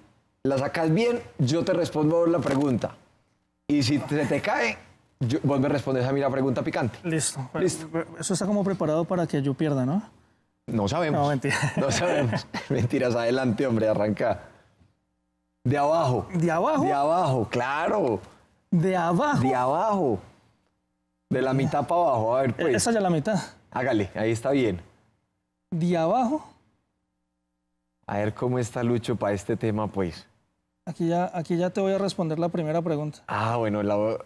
la sacas bien, yo te respondo la pregunta. Y si se te cae, yo- vos me respondes a mí la pregunta picante. Listo. Listo. Eso está como preparado para que yo pierda, ¿no? No sabemos. No, mentira. No sabemos. Mentiras, adelante, hombre, arranca. De abajo. ¿De abajo? De abajo, claro. De abajo. De abajo. De la mitad para abajo. A ver, pues. Esa ya la mitad. Hágale, ahí está bien. De abajo. A ver cómo está Lucho para este tema, pues. Aquí ya, aquí ya te voy a responder la primera pregunta. Ah, bueno, la...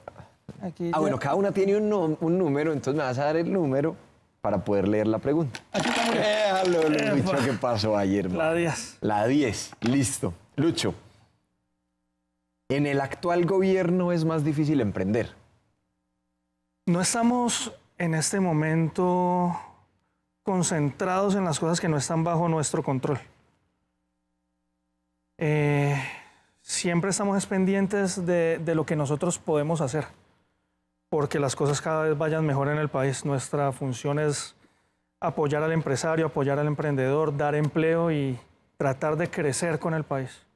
Aquí ah, ya- bueno, cada una tiene un, número, entonces me vas a dar el número para poder leer la pregunta. Aquí estamos. Déjalo, Lucho. ¿qué pasó ayer? La man? 10. La 10, listo. Lucho, en el actual gobierno es más difícil emprender. No estamos en este momento concentrados en las cosas que no están bajo nuestro control. Eh, siempre estamos pendientes de, de lo que nosotros podemos hacer, porque las cosas cada vez vayan mejor en el país. Nuestra función es apoyar al empresario, apoyar al emprendedor, dar empleo y tratar de crecer con el país.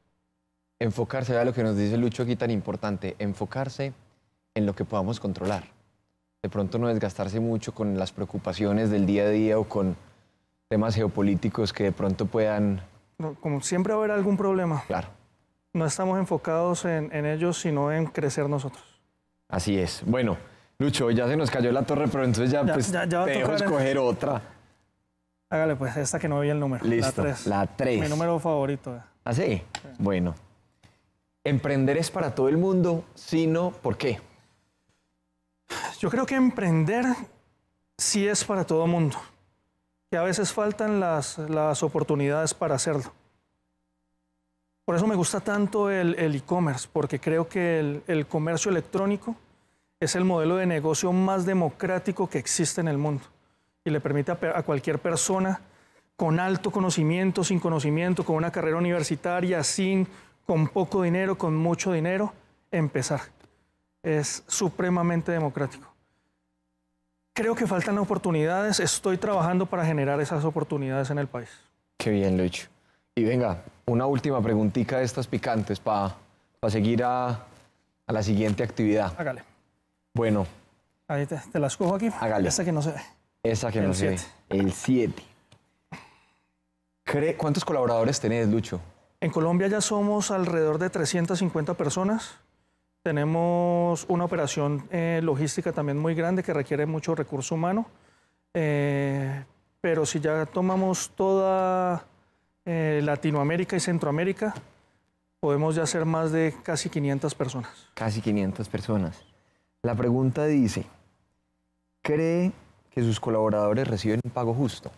Enfocarse, vea lo que nos dice Lucho aquí tan importante, enfocarse en lo que podamos controlar. De pronto no desgastarse mucho con las preocupaciones del día a día o con temas geopolíticos que de pronto puedan... Como siempre va a haber algún problema. Claro, No estamos enfocados en, en ellos, sino en crecer nosotros. así es. Bueno, Lucho, ya se nos cayó la torre, pero entonces ya, Ya- pues, ya- ya te dejo tocar- escoger otra. Hágale pues, esta que no vi el número. Listo, La 3. la tres. Mi número favorito. eh. ¿Ah, sí? Bueno. ¿Emprender es para todo el mundo? Si no, ¿por qué? Yo creo que emprender sí es para todo mundo. Que a veces faltan las, las oportunidades para hacerlo. Por eso me gusta tanto el el e-commerce, porque creo que el, el comercio electrónico es el modelo de negocio más democrático que existe en el mundo. Y le permite a, pe- a cualquier persona con alto conocimiento, sin conocimiento, con una carrera universitaria, sin, con poco dinero, con mucho dinero, empezar. Es supremamente democrático. Creo que faltan oportunidades, estoy trabajando para generar esas oportunidades en el país. Qué bien, Lucho. Y venga, una última preguntita de estas picantes para seguir a, a la siguiente actividad. Hágale. Bueno, Ahí te, te las cojo aquí. Hágale. Esta que no se ve. esa que no El sé. siete. El 7. ¿Cuántos colaboradores tenés, Lucho? En Colombia ya somos alrededor de 350 personas. Tenemos una operación eh, logística también muy grande que requiere mucho recurso humano. Eh, pero si ya tomamos toda eh, Latinoamérica y Centroamérica, podemos ya ser más de casi 500 personas. Casi 500 personas. La pregunta dice, ¿cree que sus colaboradores reciben un pago justo?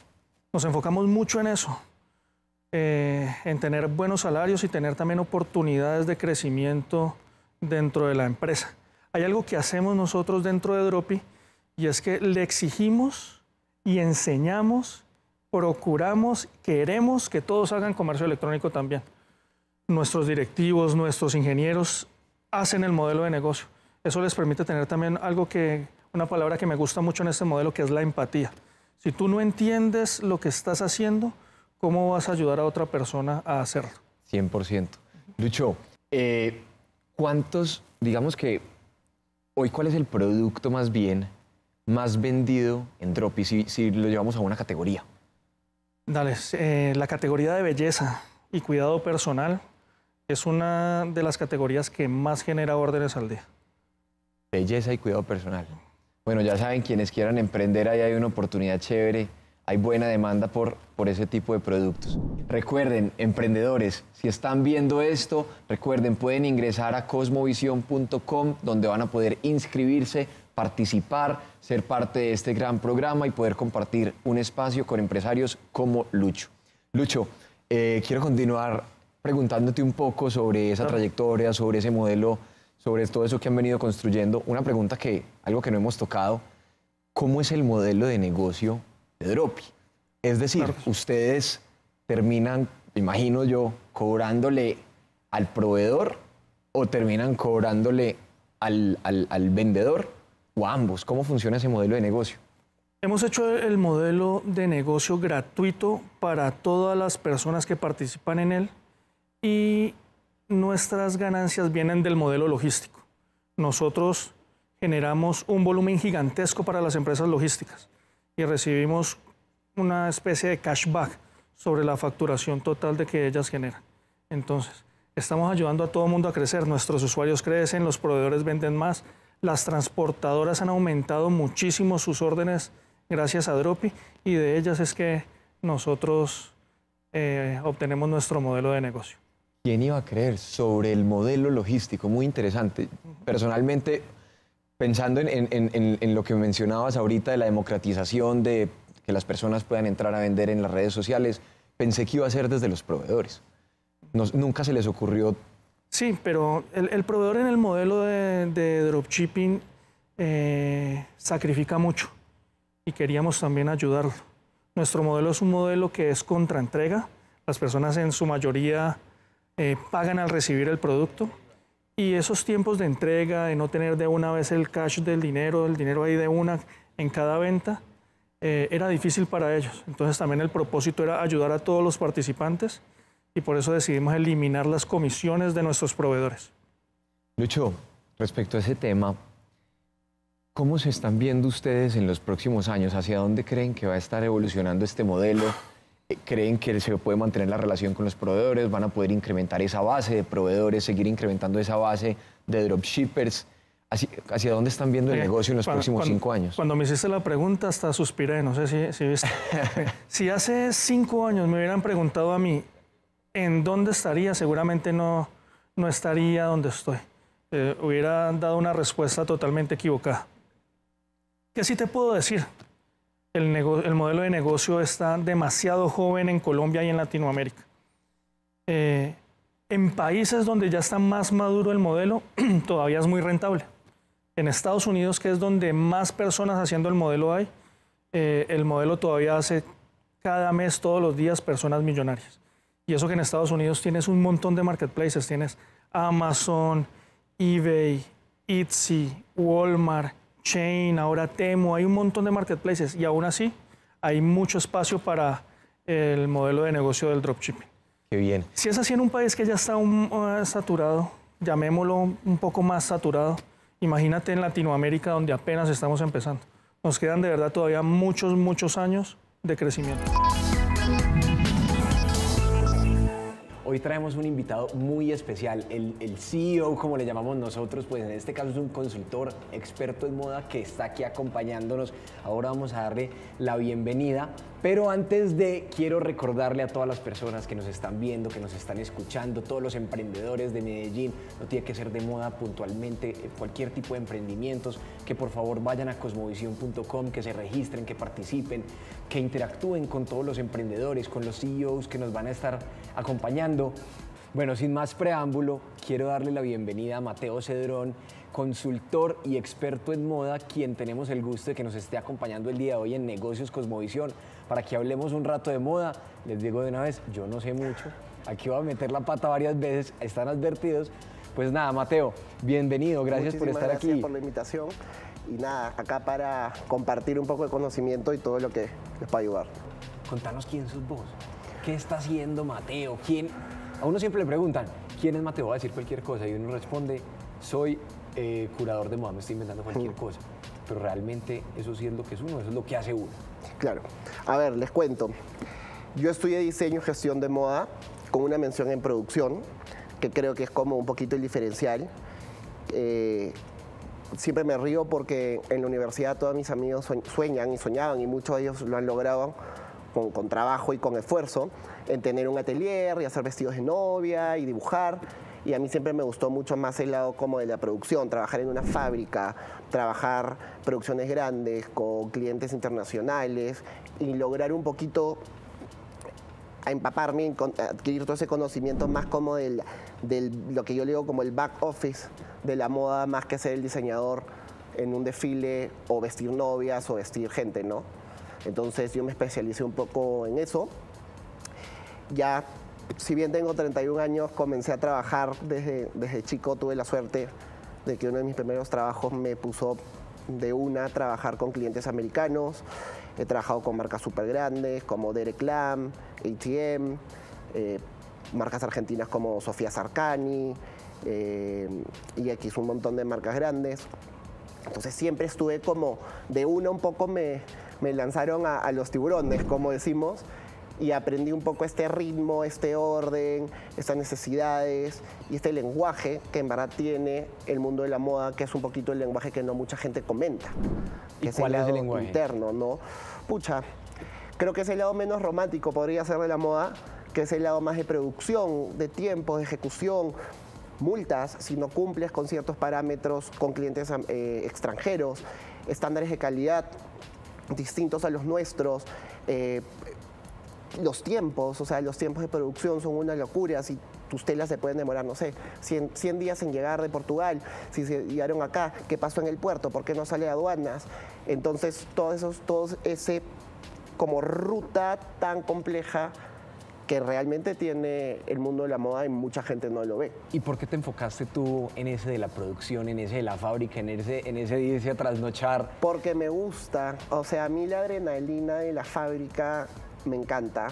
Nos enfocamos mucho en eso, eh, en tener buenos salarios y tener también oportunidades de crecimiento dentro de la empresa. Hay algo que hacemos nosotros dentro de Dropi y es que le exigimos y enseñamos, procuramos, queremos que todos hagan comercio electrónico también. Nuestros directivos, nuestros ingenieros hacen el modelo de negocio. Eso les permite tener también algo que, una palabra que me gusta mucho en este modelo, que es la empatía. Si tú no entiendes lo que estás haciendo, ¿cómo vas a ayudar a otra persona a hacerlo? 100%. Lucho, eh, ¿cuántos, digamos que hoy cuál es el producto más bien más vendido en Dropi si, si lo llevamos a una categoría? Dale, eh, la categoría de belleza y cuidado personal es una de las categorías que más genera órdenes al día. Belleza y cuidado personal. Bueno, ya saben, quienes quieran emprender, ahí hay una oportunidad chévere, hay buena demanda por, por ese tipo de productos. Recuerden, emprendedores, si están viendo esto, recuerden, pueden ingresar a cosmovision.com, donde van a poder inscribirse, participar, ser parte de este gran programa y poder compartir un espacio con empresarios como Lucho. Lucho, eh, quiero continuar preguntándote un poco sobre esa trayectoria, sobre ese modelo, sobre todo eso que han venido construyendo. Una pregunta que, algo que no hemos tocado, ¿cómo es el modelo de negocio de Dropi? Es decir, Claro ustedes terminan, imagino yo, cobrándole al proveedor o terminan cobrándole al, al- al vendedor o a ambos. ¿Cómo funciona ese modelo de negocio? Hemos hecho el modelo de negocio gratuito para todas las personas que participan en él y nuestras ganancias vienen del modelo logístico. Nosotros generamos un volumen gigantesco para las empresas logísticas y recibimos una especie de cashback sobre la facturación total de que ellas generan. Entonces, estamos ayudando a todo el mundo a crecer. Nuestros usuarios crecen, los proveedores venden más, las transportadoras han aumentado muchísimo sus órdenes gracias a Dropi y de ellas es que nosotros eh, obtenemos nuestro modelo de negocio. ¿Quién iba a creer sobre el modelo logístico? Muy interesante. Personalmente, pensando en, lo que mencionabas ahorita de la democratización, de que las personas puedan entrar a vender en las redes sociales, pensé que iba a ser desde los proveedores. Nos- nunca se les ocurrió, Sí, pero el, el proveedor en el modelo de, de dropshipping eh, sacrifica mucho y queríamos también ayudarlo. Nuestro modelo es un modelo que es contraentrega. Las personas en su mayoría eh, pagan al recibir el producto y esos tiempos de entrega, de no tener de una vez el cash del dinero, el dinero ahí de una en cada venta, eh, era difícil para ellos. Entonces también el propósito era ayudar a todos los participantes y por eso decidimos eliminar las comisiones de nuestros proveedores. Lucho, respecto a ese tema, ¿Cómo se están viendo ustedes en los próximos años? ¿Hacia dónde creen que va a estar evolucionando este modelo? Eh, ¿Creen que se puede mantener la relación con los proveedores? ¿Van a poder incrementar esa base de proveedores, seguir incrementando esa base de dropshippers? ¿Hacia, dónde están viendo el negocio en los próximos cinco años? Cuando me hiciste la pregunta, hasta suspiré, no sé si, si viste. si hace cinco años me hubieran preguntado a mí en dónde estaría, seguramente no, no estaría donde estoy. Eh, hubiera dado una respuesta totalmente equivocada. ¿Qué sí te puedo decir? El, el, modelo de negocio está demasiado joven en Colombia y en Latinoamérica. Eh, en países donde ya está más maduro el modelo, todavía es muy rentable. En Estados Unidos, que es donde más personas haciendo el modelo hay, eh, el modelo todavía hace cada mes, todos los días, personas millonarias. Y eso que en Estados Unidos tienes un montón de marketplaces, tienes Amazon, eBay, Etsy, Walmart, Chain, ahora Temo, hay un montón de marketplaces y aún así hay mucho espacio para el modelo de negocio del dropshipping. Qué bien. Si es así en un país que ya está uh, saturado, llamémoslo un poco más saturado, Imagínate en Latinoamérica donde apenas estamos empezando. Nos quedan de verdad todavía muchos, muchos años de crecimiento. Hoy traemos un invitado muy especial, el, CEO, como le llamamos nosotros, pues en este caso es un consultor experto en moda que está aquí acompañándonos. Ahora vamos a darle la bienvenida pero antes de, quiero recordarle a todas las personas que nos están viendo, que nos están escuchando, todos los emprendedores de Medellín, no tiene que ser de moda puntualmente, eh, cualquier tipo de emprendimientos, que por favor vayan a cosmovisión.com, que se registren, que participen, que interactúen con todos los emprendedores, con los CEOs que nos van a estar acompañando. Bueno, sin más preámbulo, quiero darle la bienvenida a Mateo Cedrón, consultor y experto en moda, quien tenemos el gusto de que nos esté acompañando el día de hoy en Negocios Cosmovisión para que hablemos un rato de moda. Les digo de una vez, yo no sé mucho, aquí voy a meter la pata varias veces, están advertidos. Pues nada, Mateo, bienvenido, gracias por estar aquí. Gracias por la invitación y nada, acá para compartir un poco de conocimiento y todo lo que les pueda ayudar. Contanos quién sos vos, qué está haciendo Mateo, quién... A uno siempre le preguntan, ¿quién es Mateo? Va a decir cualquier cosa y uno responde, soy eh, curador de moda, me estoy inventando cualquier cosa. Pero realmente eso sí es lo que es uno, eso es lo que hace uno. Claro. A ver, les cuento. Yo estudié diseño y gestión de moda con una mención en producción, que creo que es como un poquito el diferencial. Eh, siempre me río porque en la universidad todos mis amigos sueñan y soñaban y muchos de ellos lo han logrado con, con, trabajo y con esfuerzo en tener un atelier y hacer vestidos de novia y dibujar y a mí siempre me gustó mucho más el lado como de la producción, trabajar en una fábrica, trabajar producciones grandes con clientes internacionales y lograr un poquito a empaparme, adquirir todo ese conocimiento más como del, lo que yo le digo como el back office de la moda, más que ser el diseñador en un desfile o vestir novias o vestir gente, ¿no? Entonces yo me especialicé un poco en eso. Ya si bien tengo 31 años, comencé a trabajar desde, desde chico, tuve la suerte de que uno de mis primeros trabajos me puso de una a trabajar con clientes americanos. He trabajado con marcas súper grandes como Derek Lam, ATM, eh, marcas argentinas como Sofía Sarcani eh, y aquí un montón de marcas grandes. Entonces siempre estuve como de una un poco me, me lanzaron a los tiburones, como decimos, y aprendí un poco este ritmo, este orden, estas necesidades y este lenguaje que en verdad tiene el mundo de la moda, que es un poquito el lenguaje que no mucha gente comenta. ¿Y cuál es el lenguaje? Interno, ¿no? Pucha, creo que es el lado menos romántico, podría ser de la moda, que es el lado más de producción, de tiempo, de ejecución, multas si no cumples con ciertos parámetros con clientes eh, extranjeros, estándares de calidad distintos a los nuestros, eh, los tiempos, o sea, los tiempos de producción son una locura. Si tus telas se pueden demorar, no sé, 100, días en llegar de Portugal, si se llegaron acá, ¿qué pasó en el puerto? ¿Por qué no sale a aduanas? Entonces, todo eso, todo ese como ruta tan compleja que realmente tiene el mundo de la moda y mucha gente no lo ve. ¿Y por qué te enfocaste tú en ese de la producción, en ese de la fábrica, en ese, en ese de a trasnochar? Porque me gusta, o sea, a mí la adrenalina de la fábrica me encanta.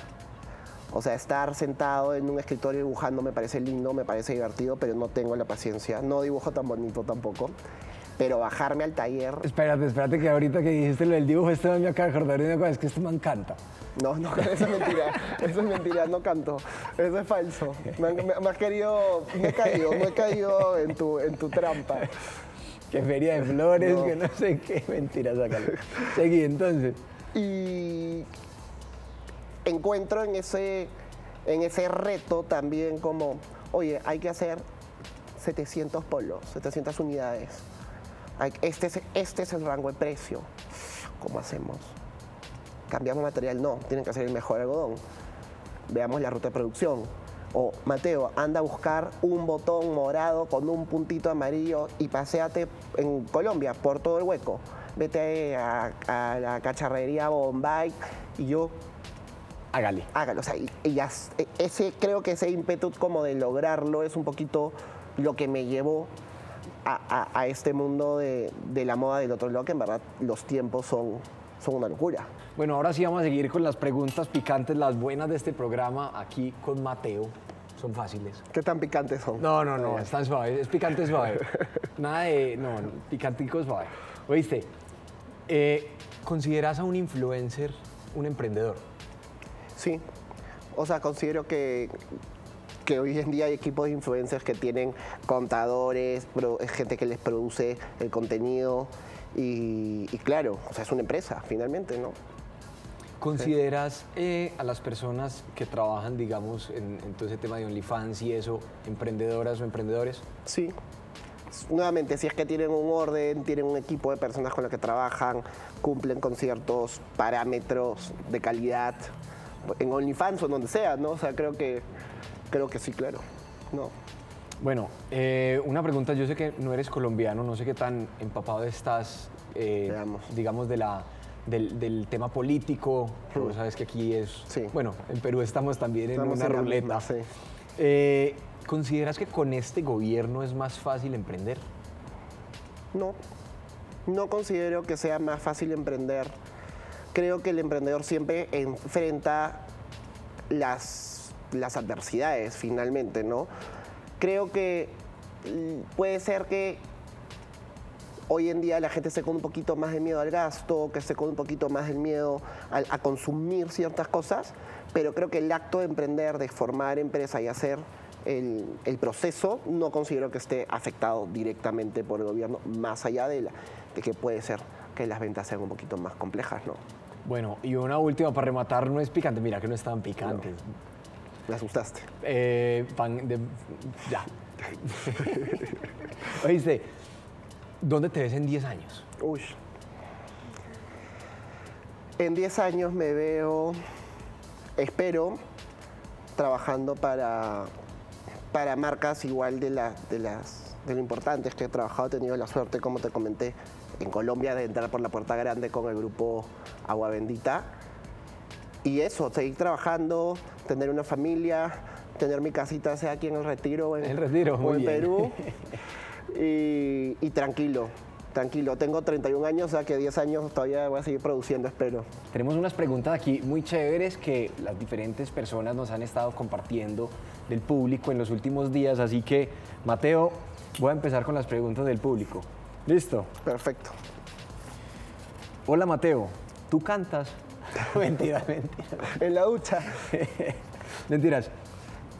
O sea, estar sentado en un escritorio dibujando me parece lindo, me parece divertido, pero no tengo la paciencia. No dibujo tan bonito tampoco. pero bajarme al taller, Espérate, espérate que ahorita que dijiste lo del dibujo, este me acaba de acordar una cosa, es que este man canta. no, no, eso es mentira, eso es mentira, no canto, eso es falso. Me, han- me- me has querido, me he caído, me he caído en tu, en tu trampa. Que feria de flores, No. que no sé qué, mentira, sácalo. Seguí, entonces. Y encuentro en ese, en ese reto también como, oye, hay que hacer 700 polos, 700 unidades. Este es, este es el rango de precio. ¿Cómo hacemos? ¿Cambiamos material? No, tienen que hacer el mejor algodón. Veamos la ruta de producción. O, Mateo, anda a buscar un botón morado con un puntito amarillo y paséate en Colombia por todo el hueco. Vete a, a la cacharrería Bombay y yo Hágale. hágalo. O sea, y, y e- ese, creo que ese ímpetu como de lograrlo es un poquito lo que me llevó a, a- a este mundo de, de la moda del otro lado, que en verdad los tiempos son, son una locura. Bueno, ahora sí vamos a seguir con las preguntas picantes, las buenas de este programa, aquí con Mateo. Son fáciles. ¿Qué tan picantes son? No, no, no, están suaves, es picante suave. Nada de, no, picantico suave. Oíste, eh, ¿consideras a un influencer un emprendedor? Sí. O sea, considero que, que hoy en día hay equipos de influencers que tienen contadores, gente que les produce el contenido. Y, y claro, o sea, es una empresa, finalmente, ¿no? ¿Consideras eh, a las personas que trabajan, digamos, en, en todo ese tema de OnlyFans y eso, emprendedoras o emprendedores? Sí. Nuevamente, si es que tienen un orden, tienen un equipo de personas con las que trabajan, cumplen con ciertos parámetros de calidad, en OnlyFans o donde sea, ¿no? O sea, creo que, creo que sí, claro. No. Bueno, eh, una pregunta, yo sé que no eres colombiano, no sé qué tan empapado estás, eh, digamos, de la, del, del tema político, tú sabes que aquí es, Sí. bueno, en Perú estamos también Estamos en una en ruleta. misma, sí. Eh, ¿Consideras que con este gobierno es más fácil emprender? No, no considero que sea más fácil emprender. Creo que el emprendedor siempre enfrenta las, las adversidades finalmente, ¿no? Creo que puede ser que hoy en día la gente se con un poquito más de miedo al gasto, que se con un poquito más del miedo al- a, consumir ciertas cosas, pero creo que el acto de emprender, de formar empresa y hacer el, el proceso, no considero que esté afectado directamente por el gobierno, más allá de, la, de que puede ser que las ventas sean un poquito más complejas, ¿no? Bueno, y una última para rematar, no es picante, mira que no es tan picante. Me asustaste. Eh, pan de... Ya. Oíste, ¿dónde te ves en 10 años? Uy. En 10 años me veo, espero, trabajando para, para marcas igual de, la- de las de lo importantes que he trabajado. He tenido la suerte, como te comenté, en Colombia de entrar por la puerta grande con el grupo Agua Bendita. Y eso, seguir trabajando, tener una familia, tener mi casita, sea aquí en el Retiro en, En el Retiro, o muy en bien. Perú. y, y tranquilo, tranquilo. Tengo 31 años, o sea que 10 años todavía voy a seguir produciendo, espero. Tenemos unas preguntas aquí muy chéveres que las diferentes personas nos han estado compartiendo del público en los últimos días, así que Mateo, voy a empezar con las preguntas del público. ¿Listo? Perfecto. Hola Mateo, ¿tú cantas? mentira, mentira. En la ducha. Mentiras.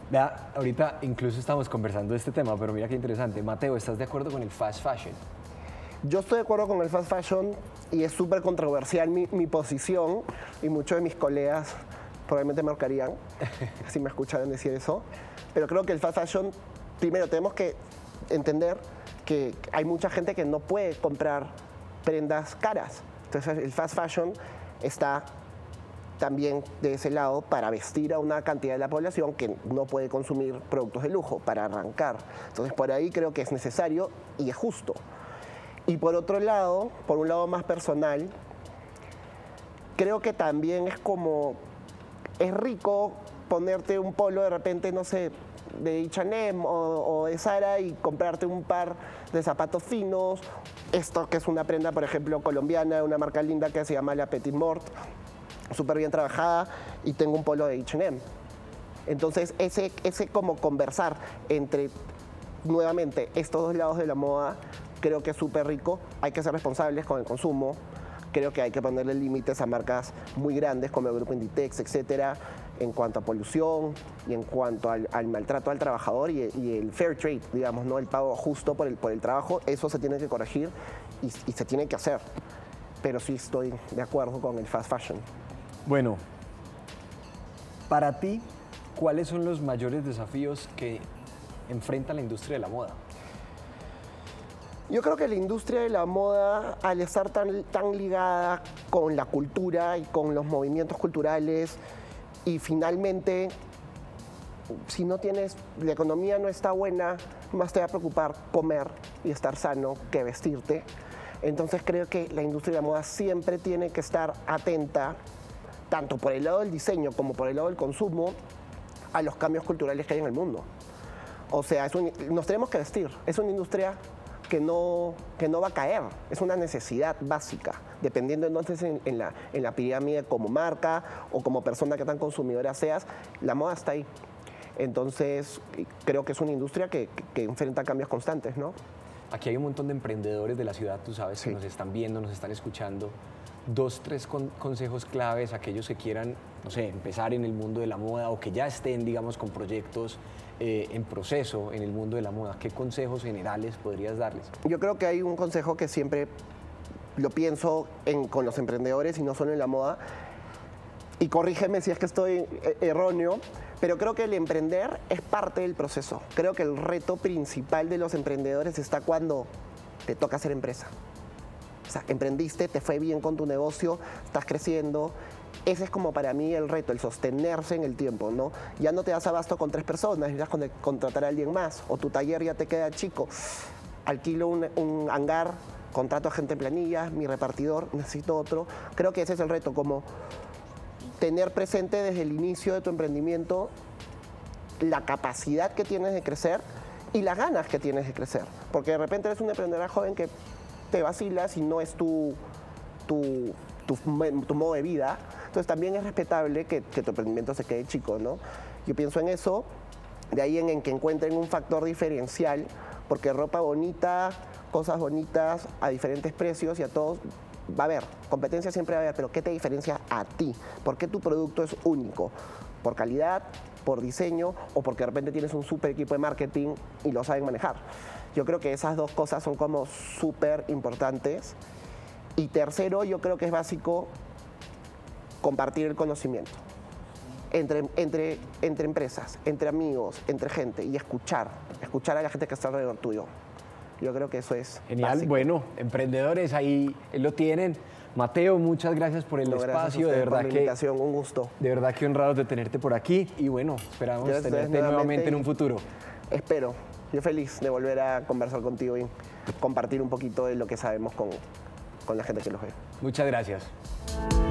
Vea, ahorita incluso estamos conversando de este tema, pero mira qué interesante. Mateo, ¿estás de acuerdo con el fast fashion? Yo estoy de acuerdo con el fast fashion y es súper controversial mi, mi posición y muchos de mis colegas probablemente me ahorcarían si me escucharan decir eso. Pero creo que el fast fashion, primero tenemos que entender que hay mucha gente que no puede comprar prendas caras. Entonces el fast fashion está también de ese lado para vestir a una cantidad de la población que no puede consumir productos de lujo, para arrancar. Entonces por ahí creo que es necesario y es justo. Y por otro lado, por un lado más personal, creo que también es como, es rico ponerte un polo de repente, no sé, de H&M o, de Zara y comprarte un par de zapatos finos. Esto que es una prenda, por ejemplo, colombiana, una marca linda que se llama La Petit Mort, súper bien trabajada y tengo un polo de H&M. Entonces, ese, ese como conversar entre, nuevamente, estos dos lados de la moda, creo que es súper rico. Hay que ser responsables con el consumo. Creo que hay que ponerle límites a marcas muy grandes como el Grupo Inditex, etcétera, en cuanto a polución y en cuanto al, al maltrato al trabajador y, y el fair trade, digamos, ¿no? el pago justo por el, por el trabajo. Eso se tiene que corregir y, y se tiene que hacer. Pero sí estoy de acuerdo con el fast fashion. Bueno, para ti, ¿cuáles son los mayores desafíos que enfrenta la industria de la moda? Yo creo que la industria de la moda, al estar tan, tan ligada con la cultura y con los movimientos culturales, y finalmente, si no tienes, la economía no está buena, más te va a preocupar comer y estar sano que vestirte. Entonces creo que la industria de la moda siempre tiene que estar atenta, tanto por el lado del diseño como por el lado del consumo, a los cambios culturales que hay en el mundo. O sea, nos tenemos que vestir. Es una industria que no, que no va a caer. Es una necesidad básica, dependiendo entonces en, en la, en la pirámide como marca o como persona que tan consumidora seas, la moda está ahí. Entonces, creo que es una industria que, que- enfrenta cambios constantes, ¿no? Aquí hay un montón de emprendedores de la ciudad, tú sabes, Sí. que nos están viendo, nos están escuchando. Dos, tres con- consejos claves, aquellos que quieran, no sé, empezar en el mundo de la moda o que ya estén, digamos, con proyectos eh, en proceso en el mundo de la moda. ¿Qué consejos generales podrías darles? Yo creo que hay un consejo que siempre lo pienso en- con los emprendedores y no solo en la moda. Y corrígeme si es que estoy eh, erróneo, pero creo que el emprender es parte del proceso. Creo que el reto principal de los emprendedores está cuando te toca hacer empresa. O sea, emprendiste, te fue bien con tu negocio, estás creciendo. Ese es como para mí el reto, el sostenerse en el tiempo, ¿no? Ya no te das abasto con tres personas, necesitas con- contratar a alguien más, o tu taller ya te queda chico. Alquilo un, un hangar, contrato a gente en planilla, mi repartidor, necesito otro. Creo que ese es el reto, como tener presente desde el inicio de tu emprendimiento la capacidad que tienes de crecer y las ganas que tienes de crecer. Porque de repente eres un emprendedor joven que te vacilas y no es tu, tu, tu, modo de vida. Entonces también es respetable que, tu emprendimiento se quede chico, ¿no? Yo pienso en eso, de ahí en que encuentren un factor diferencial, porque ropa bonita, cosas bonitas a diferentes precios y a todos va a haber, competencia siempre va a haber, pero ¿qué te diferencia a ti? ¿Por qué tu producto es único? ¿Por calidad? ¿Por diseño? ¿O porque de repente tienes un super equipo de marketing y lo saben manejar? Yo creo que esas dos cosas son como súper importantes. Y tercero, yo creo que es básico compartir el conocimiento entre, entre, entre empresas, entre amigos, entre gente y escuchar, escuchar a la gente que está alrededor tuyo. Yo creo que eso es Genial, básico. bueno, emprendedores ahí lo tienen. Mateo, muchas gracias por el No, espacio, de por verdad la que invitación, un gusto. de verdad que honrados de tenerte por aquí y bueno, esperamos Gracias tenerte nuevamente en y un futuro. Espero. Yo feliz de volver a conversar contigo y compartir un poquito de lo que sabemos con, con la gente que los ve. Muchas gracias.